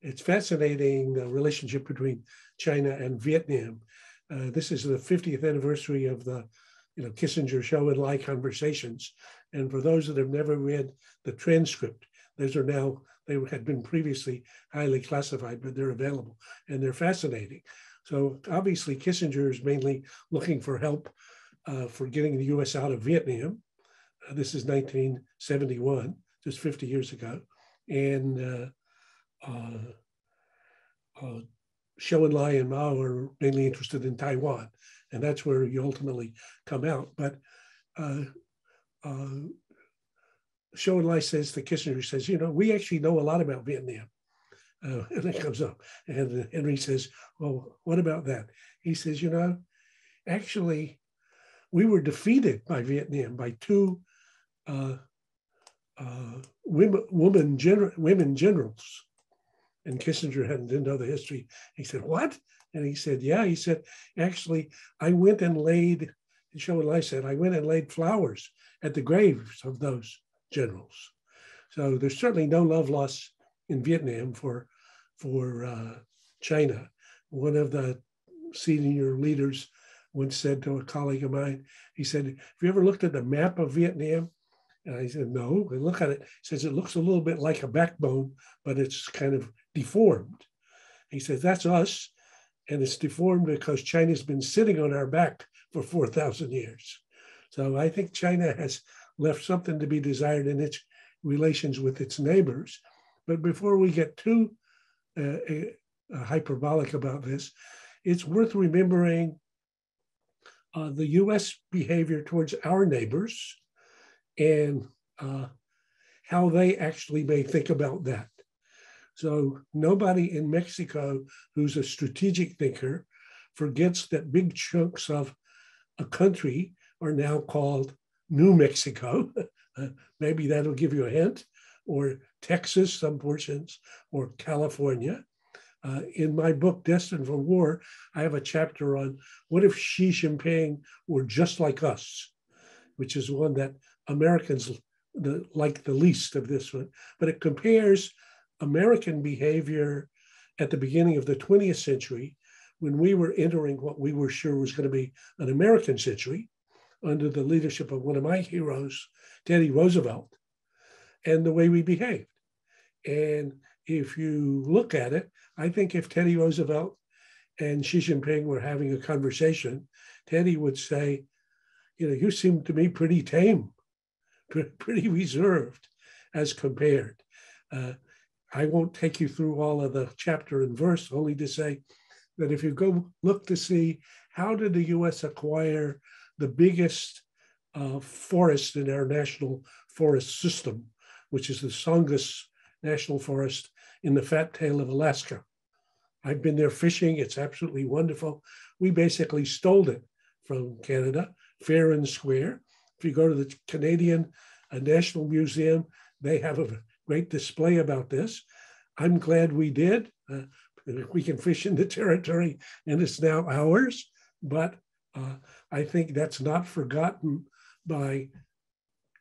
it's fascinating the relationship between China and Vietnam. Uh, this is the 50th anniversary of the you know, Kissinger Zhou Enlai conversations. And for those that have never read the transcript, those are now, they had been previously highly classified, but they're available and they're fascinating. So obviously Kissinger is mainly looking for help uh, for getting the US out of Vietnam. Uh, this is 1971, just 50 years ago. And uh, uh, uh Zhou Enlai and Mao are mainly interested in Taiwan and that's where you ultimately come out. But uh, uh, Zhou Enlai says to Kissinger says, you know, we actually know a lot about Vietnam. Uh, and it comes up. And Henry says, well, what about that? He says, you know, actually, we were defeated by Vietnam by two uh, uh, women, women, gener- women generals. And Kissinger hadn't, didn't know the history. He said, what? And he said, Yeah. He said, Actually, I went and laid, Zhou Enlai said, I went and laid flowers at the graves of those generals. So there's certainly no love lost in Vietnam for, for uh, China. One of the senior leaders once said to a colleague of mine, he said, Have you ever looked at the map of Vietnam? And I said, No. I look at it. He says, It looks a little bit like a backbone, but it's kind of deformed. He says, That's us and it's deformed because China's been sitting on our back for 4,000 years. So I think China has left something to be desired in its relations with its neighbors. But before we get too uh, uh, hyperbolic about this, it's worth remembering uh, the US behavior towards our neighbors and uh, how they actually may think about that. So nobody in Mexico who's a strategic thinker forgets that big chunks of a country are now called New Mexico. Maybe that'll give you a hint, or Texas, some portions, or California. Uh, in my book, Destined for War, I have a chapter on what if Xi Jinping were just like us, which is one that Americans the, like the least of this one. But it compares American behavior at the beginning of the 20th century, when we were entering what we were sure was going to be an American century under the leadership of one of my heroes, Teddy Roosevelt. and the way we behaved. And if you look at it, I think if Teddy Roosevelt and Xi Jinping were having a conversation, Teddy would say, you know, you seem to me pretty tame, pretty reserved as compared. Uh, I won't take you through all of the chapter and verse, only to say that if you go look to see how did the US acquire the biggest uh, forest in our national forest system, which is the Tongass National Forest in the Fat Tail of Alaska. I've been there fishing. It's absolutely wonderful. We basically stole it from Canada, fair and square. If you go to the Canadian uh, National Museum, they have a great display about this. I'm glad we did. Uh, we can fish in the territory and it's now ours, but uh, I think that's not forgotten by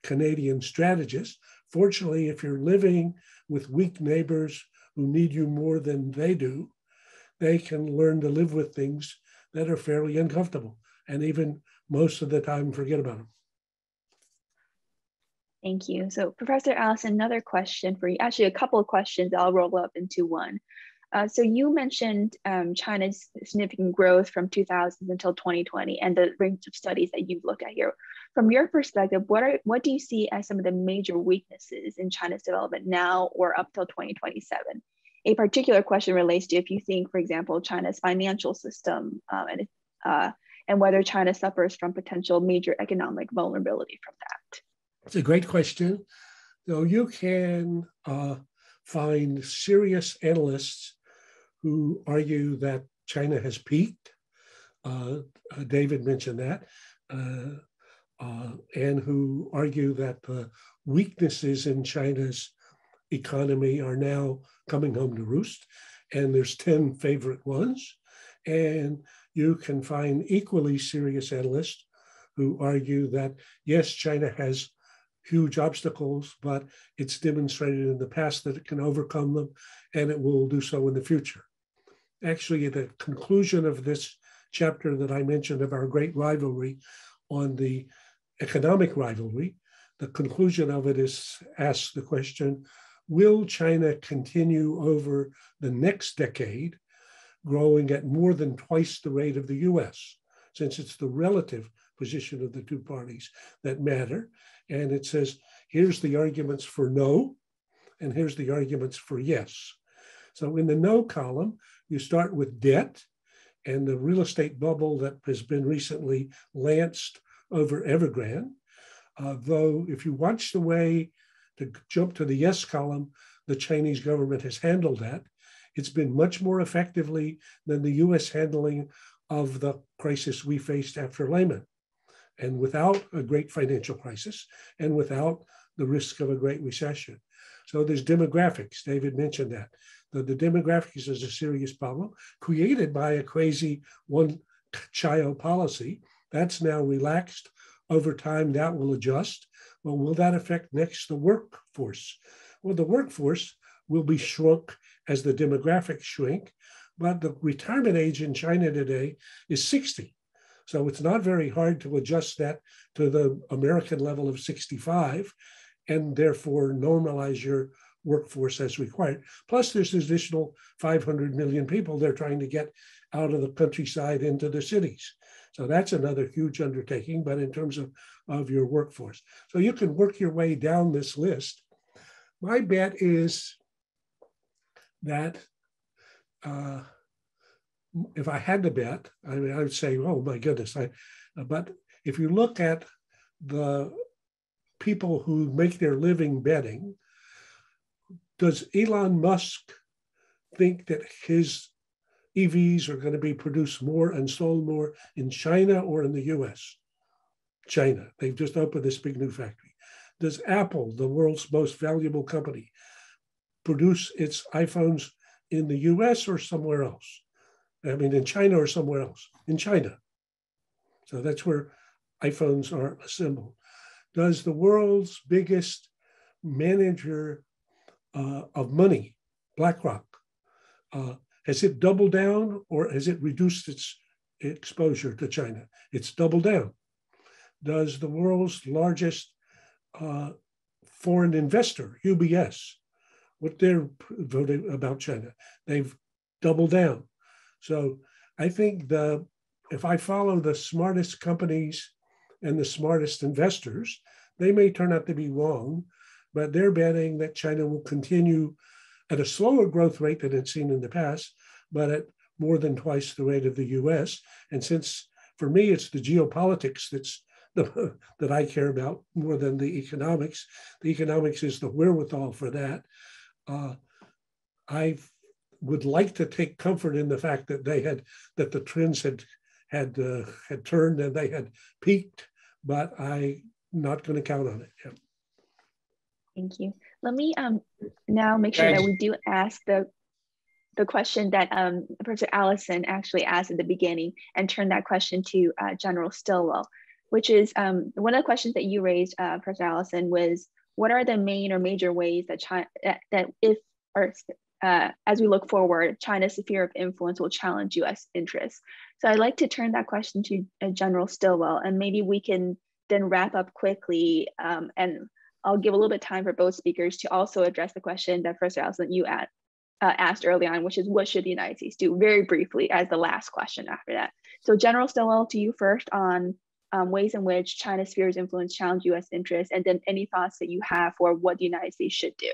Canadian strategists. Fortunately, if you're living with weak neighbors who need you more than they do, they can learn to live with things that are fairly uncomfortable and even most of the time forget about them. Thank you. So Professor Allison, another question for you, actually a couple of questions I'll roll up into one. Uh, so you mentioned um, China's significant growth from 2000 until 2020 and the range of studies that you've looked at here. From your perspective, what are what do you see as some of the major weaknesses in China's development now or up till 2027? A particular question relates to if you think, for example, China's financial system um, and uh, and whether China suffers from potential major economic vulnerability from that. It's a great question. Though you can uh, find serious analysts who argue that China has peaked. Uh, uh, David mentioned that. Uh, uh, and who argue that the weaknesses in China's economy are now coming home to roost. And there's 10 favorite ones. And you can find equally serious analysts who argue that, yes, China has huge obstacles, but it's demonstrated in the past that it can overcome them and it will do so in the future. Actually, the conclusion of this chapter that I mentioned of our great rivalry on the economic rivalry, the conclusion of it is ask the question Will China continue over the next decade growing at more than twice the rate of the US, since it's the relative position of the two parties that matter? And it says, here's the arguments for no, and here's the arguments for yes. So in the no column, you start with debt and the real estate bubble that has been recently lanced over Evergrande. Uh, though, if you watch the way to jump to the yes column, the Chinese government has handled that. It's been much more effectively than the US handling of the crisis we faced after Lehman and without a great financial crisis and without the risk of a great recession. So there's demographics. David mentioned that. The, the demographics is a serious problem created by a crazy one child policy. That's now relaxed. Over time, that will adjust. But will that affect next the workforce? Well, the workforce will be shrunk as the demographics shrink, but the retirement age in China today is 60. So it's not very hard to adjust that to the American level of 65 and therefore normalize your workforce as required. Plus, there's additional 500 million people they're trying to get out of the countryside into the cities. So that's another huge undertaking, but in terms of, of your workforce. So you can work your way down this list. My bet is that uh, if I had to bet, I mean, I would say, oh my goodness. I, but if you look at the people who make their living betting, does Elon Musk think that his EVs are going to be produced more and sold more in China or in the US? China. They've just opened this big new factory. Does Apple, the world's most valuable company, produce its iPhones in the US or somewhere else? I mean, in China or somewhere else, in China. So that's where iPhones are assembled. Does the world's biggest manager uh, of money, BlackRock, uh, has it doubled down or has it reduced its exposure to China? It's doubled down. Does the world's largest uh, foreign investor, UBS, what they're voting about China. They've doubled down. So I think the if I follow the smartest companies and the smartest investors, they may turn out to be wrong, but they're betting that China will continue at a slower growth rate than it's seen in the past, but at more than twice the rate of the US. And since for me, it's the geopolitics that's the, that I care about more than the economics. The economics is the wherewithal for that. Uh, I would like to take comfort in the fact that they had that the trends had had uh, had turned and they had peaked, but I'm not going to count on it. Thank you. Let me um, now make sure Thanks. that we do ask the the question that um, Professor Allison actually asked at the beginning and turn that question to uh, General Stilwell, which is um, one of the questions that you raised, uh, Professor Allison, was what are the main or major ways that China, that if, or uh, as we look forward, China's sphere of influence will challenge US interests? So I'd like to turn that question to uh, General Stilwell, and maybe we can then wrap up quickly um, and I'll give a little bit of time for both speakers to also address the question that Professor Allison you at, uh, asked early on, which is what should the United States do? Very briefly, as the last question after that. So, General Stilwell, to you first on um, ways in which China's spheres influence challenge U.S. interests, and then any thoughts that you have for what the United States should do.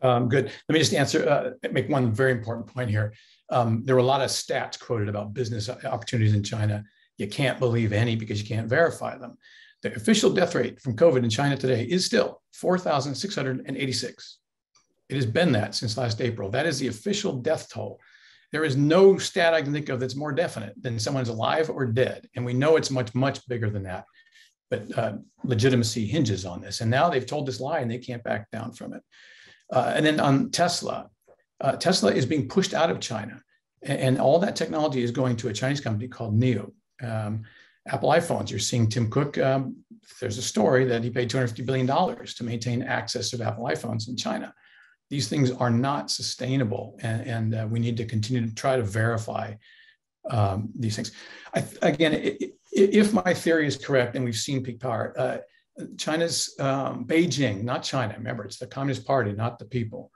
Um, good. Let me just answer, uh, make one very important point here. Um, there were a lot of stats quoted about business opportunities in China. You can't believe any because you can't verify them. The official death rate from COVID in China today is still 4,686. It has been that since last April. That is the official death toll. There is no stat I can think of that's more definite than someone's alive or dead. And we know it's much, much bigger than that. But uh, legitimacy hinges on this. And now they've told this lie and they can't back down from it. Uh, and then on Tesla, uh, Tesla is being pushed out of China. And, and, all that technology is going to a Chinese company called NIO. Um, Apple iPhones, you're seeing Tim Cook. Um, there's a story that he paid $250 billion to maintain access to Apple iPhones in China these things are not sustainable, and, and uh, we need to continue to try to verify um, these things. I, again, it, if my theory is correct, and we've seen peak power, uh, China's um, Beijing, not China. Remember, it's the Communist Party, not the people.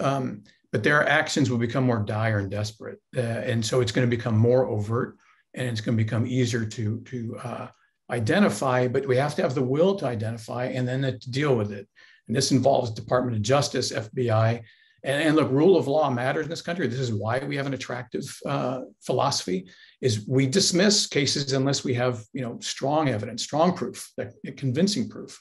Um, but their actions will become more dire and desperate, uh, and so it's going to become more overt, and it's going to become easier to to uh, identify. But we have to have the will to identify, and then to deal with it. And this involves Department of Justice, FBI. And, and look, rule of law matters in this country. This is why we have an attractive uh, philosophy is we dismiss cases unless we have you know, strong evidence, strong proof, convincing proof.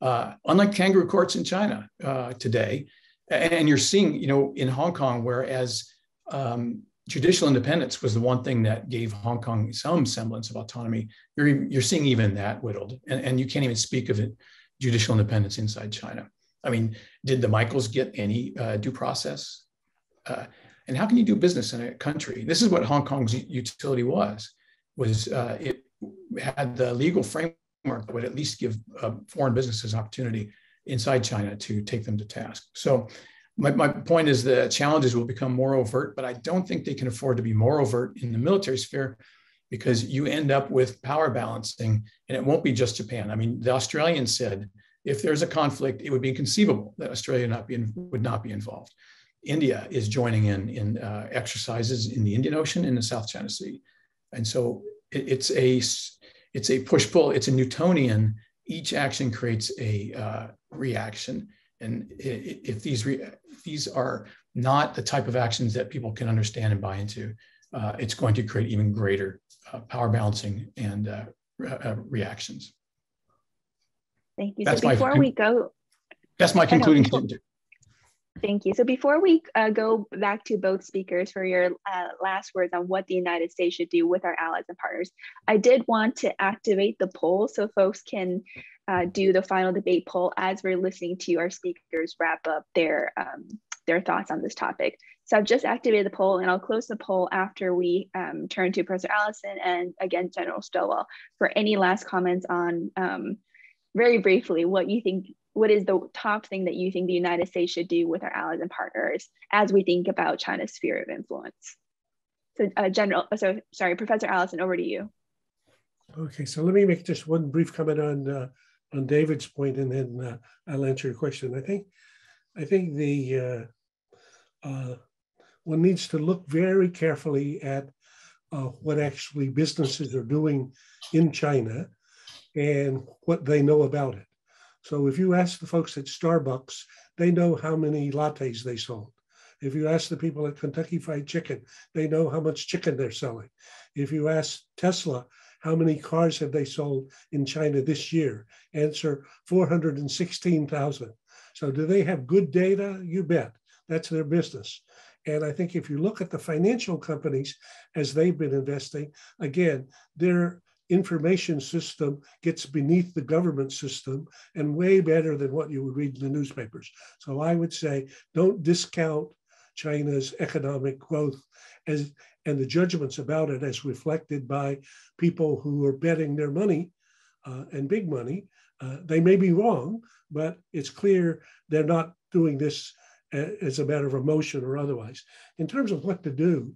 Uh, unlike kangaroo courts in China uh, today, and you're seeing, you know, in Hong Kong, whereas um, judicial independence was the one thing that gave Hong Kong some semblance of autonomy, you're, you're seeing even that whittled, and, and you can't even speak of it judicial independence inside China. I mean, did the Michaels get any uh, due process? Uh, and how can you do business in a country? This is what Hong Kong's utility was. Was uh, it had the legal framework that would at least give uh, foreign businesses opportunity inside China to take them to task. So my, my point is the challenges will become more overt, but I don't think they can afford to be more overt in the military sphere because you end up with power balancing and it won't be just Japan. I mean, the Australians said if there's a conflict, it would be inconceivable that Australia not be in, would not be involved. India is joining in in uh, exercises in the Indian Ocean and the South China Sea, and so it, it's a it's a push pull. It's a Newtonian. Each action creates a uh, reaction, and if these re- these are not the type of actions that people can understand and buy into, uh, it's going to create even greater uh, power balancing and uh, uh, reactions. Thank you. That's so before my, we go, that's my concluding. Thank you. So before we uh, go back to both speakers for your uh, last words on what the United States should do with our allies and partners, I did want to activate the poll so folks can uh, do the final debate poll as we're listening to our speakers wrap up their um, their thoughts on this topic. So I've just activated the poll and I'll close the poll after we um, turn to Professor Allison and again, General Stilwell for any last comments on um, very briefly what you think, what is the top thing that you think the United States should do with our allies and partners as we think about China's sphere of influence? So uh, General, so sorry, Professor Allison, over to you. Okay, so let me make just one brief comment on uh, on David's point, and then uh, I'll answer your question. I think, I think the uh, uh, one needs to look very carefully at uh, what actually businesses are doing in China and what they know about it. So if you ask the folks at Starbucks, they know how many lattes they sold. If you ask the people at Kentucky Fried Chicken, they know how much chicken they're selling. If you ask Tesla, how many cars have they sold in China this year? Answer 416,000. So do they have good data? You bet. That's their business. And I think if you look at the financial companies as they've been investing, again, their information system gets beneath the government system and way better than what you would read in the newspapers. So I would say don't discount China's economic growth as and the judgments about it as reflected by people who are betting their money uh, and big money. Uh, they may be wrong, but it's clear they're not doing this as a matter of emotion or otherwise. In terms of what to do,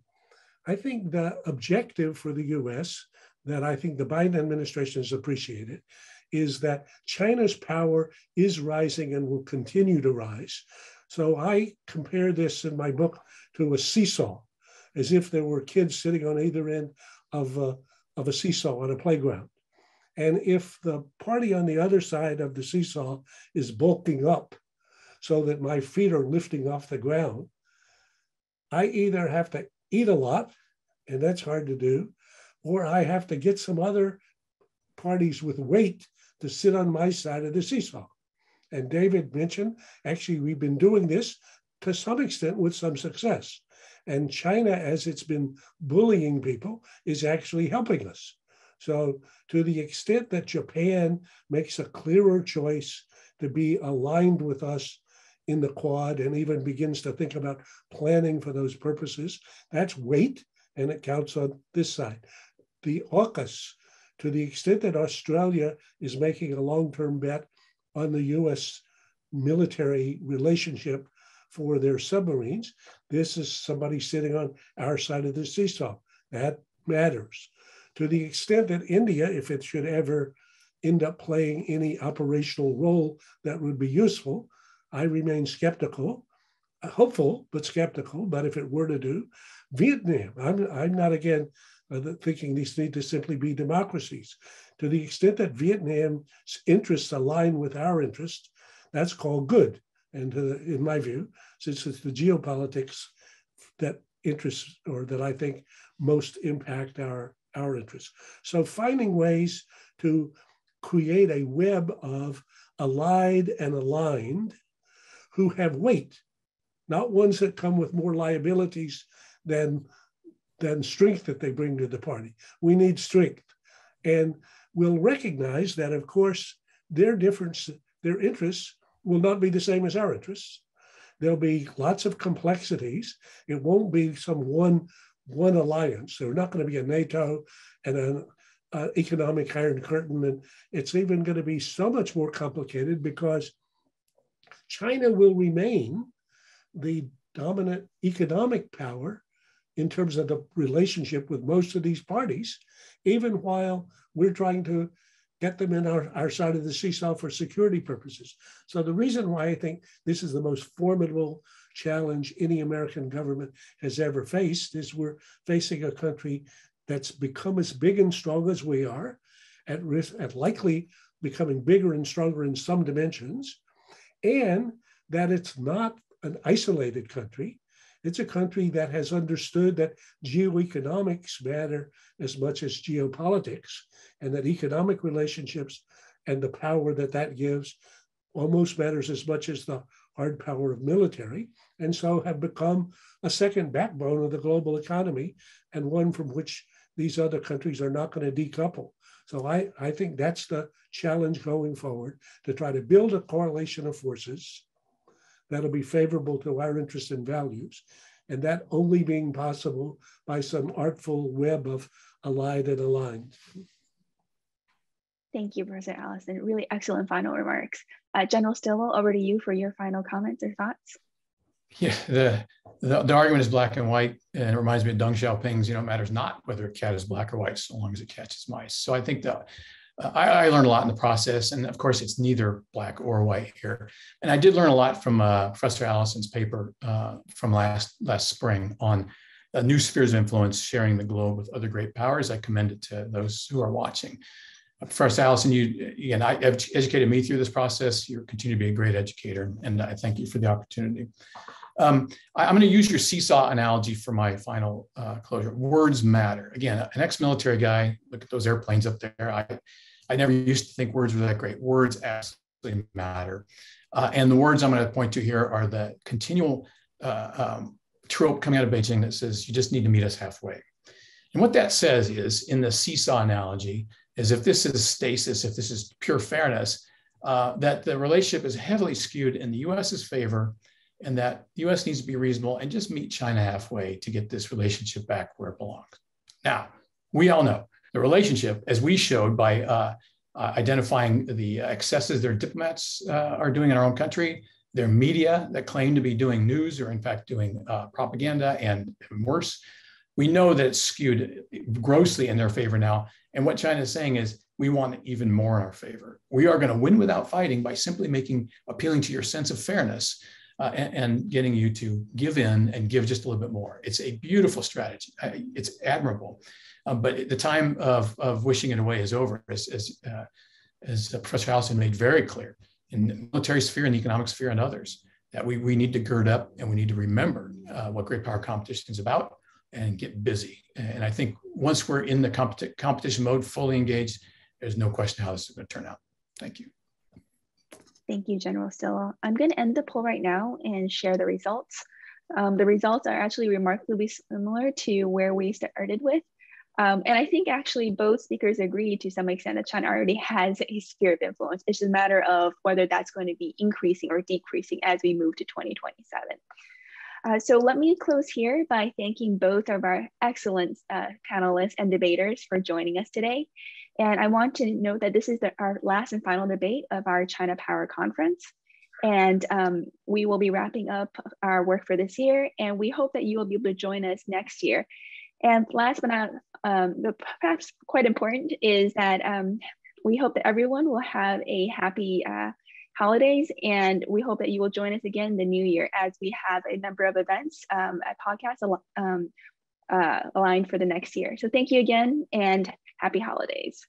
I think the objective for the US that I think the Biden administration has appreciated is that China's power is rising and will continue to rise. So I compare this in my book to a seesaw, as if there were kids sitting on either end of a, of a seesaw on a playground. And if the party on the other side of the seesaw is bulking up so that my feet are lifting off the ground, I either have to eat a lot, and that's hard to do, or I have to get some other parties with weight to sit on my side of the seesaw. And David mentioned, actually, we've been doing this to some extent with some success. And China, as it's been bullying people, is actually helping us. So, to the extent that Japan makes a clearer choice to be aligned with us in the Quad and even begins to think about planning for those purposes, that's weight and it counts on this side. The AUKUS, to the extent that Australia is making a long term bet on the US military relationship for their submarines. This is somebody sitting on our side of the seesaw. That matters. To the extent that India, if it should ever end up playing any operational role that would be useful, I remain skeptical, hopeful, but skeptical. But if it were to do, Vietnam, I'm, I'm not again thinking these need to simply be democracies. To the extent that Vietnam's interests align with our interests, that's called good. And uh, in my view, since it's the geopolitics that interests or that I think most impact our, our interests. So finding ways to create a web of allied and aligned who have weight, not ones that come with more liabilities than, than strength that they bring to the party. We need strength. And we'll recognize that, of course, their difference, their interests will not be the same as our interests. There'll be lots of complexities. It won't be some one one alliance. There's not going to be a NATO and an uh, economic iron curtain, and it's even going to be so much more complicated because China will remain the dominant economic power in terms of the relationship with most of these parties, even while we're trying to get them in our, our side of the seesaw for security purposes. So the reason why I think this is the most formidable challenge any American government has ever faced is we're facing a country that's become as big and strong as we are, at risk, at likely becoming bigger and stronger in some dimensions, and that it's not an isolated country. It's a country that has understood that geoeconomics matter as much as geopolitics, and that economic relationships and the power that that gives almost matters as much as the hard power of military, and so have become a second backbone of the global economy and one from which these other countries are not going to decouple. So I, I think that's the challenge going forward to try to build a correlation of forces that'll be favorable to our interests and values. And that only being possible by some artful web of allied and aligned. Thank you, Professor Allison. Really excellent final remarks. Uh, General Stilwell, over to you for your final comments or thoughts. Yeah, the, the, the argument is black and white, and it reminds me of Deng Xiaoping's. You know, it matters not whether a cat is black or white, so long as it catches mice. So I think that uh, I, I, learned a lot in the process. And of course, it's neither black or white here. And I did learn a lot from uh, Professor Allison's paper uh, from last, last spring on new spheres of influence, sharing the globe with other great powers. I commend it to those who are watching. Professor Allison, you again, I have educated me through this process. You continue to be a great educator, and I thank you for the opportunity. Um, I, am going to use your seesaw analogy for my final uh, closure. Words matter. Again, an ex-military guy, look at those airplanes up there. I, I never used to think words were that great. Words absolutely matter. Uh, and the words I'm going to point to here are the continual uh, um, trope coming out of Beijing that says you just need to meet us halfway. And what that says is, in the seesaw analogy, is if this is stasis, if this is pure fairness, uh, that the relationship is heavily skewed in the US's favor and that the US needs to be reasonable and just meet China halfway to get this relationship back where it belongs. Now, we all know the relationship, as we showed by uh, uh, identifying the excesses their diplomats uh, are doing in our own country, their media that claim to be doing news or in fact doing uh, propaganda and worse. We know that it's skewed grossly in their favor now. And what China is saying is, we want even more in our favor. We are going to win without fighting by simply making appealing to your sense of fairness uh, and, and, getting you to give in and give just a little bit more. It's a beautiful strategy. It's admirable. Um, but the time of, of wishing it away is over, as, as, uh, as Professor Allison made very clear in the military sphere and the economic sphere and others, that we, we need to gird up and we need to remember uh, what great power competition is about and get busy. And I think once we're in the competi- competition mode, fully engaged, there's no question how this is going to turn out. Thank you. Thank you, General Stella. I'm going to end the poll right now and share the results. Um, the results are actually remarkably similar to where we started with. Um, and I think actually both speakers agree to some extent that China already has a sphere of influence. It's just a matter of whether that's going to be increasing or decreasing as we move to 2027. Uh, so let me close here by thanking both of our excellent uh, panelists and debaters for joining us today. And I want to note that this is the, our last and final debate of our China Power Conference. And um, we will be wrapping up our work for this year. And we hope that you will be able to join us next year. And last but not, um, perhaps quite important is that um, we hope that everyone will have a happy uh, holidays. And we hope that you will join us again in the new year as we have a number of events um, at podcasts um, uh, aligned for the next year. So thank you again and happy holidays.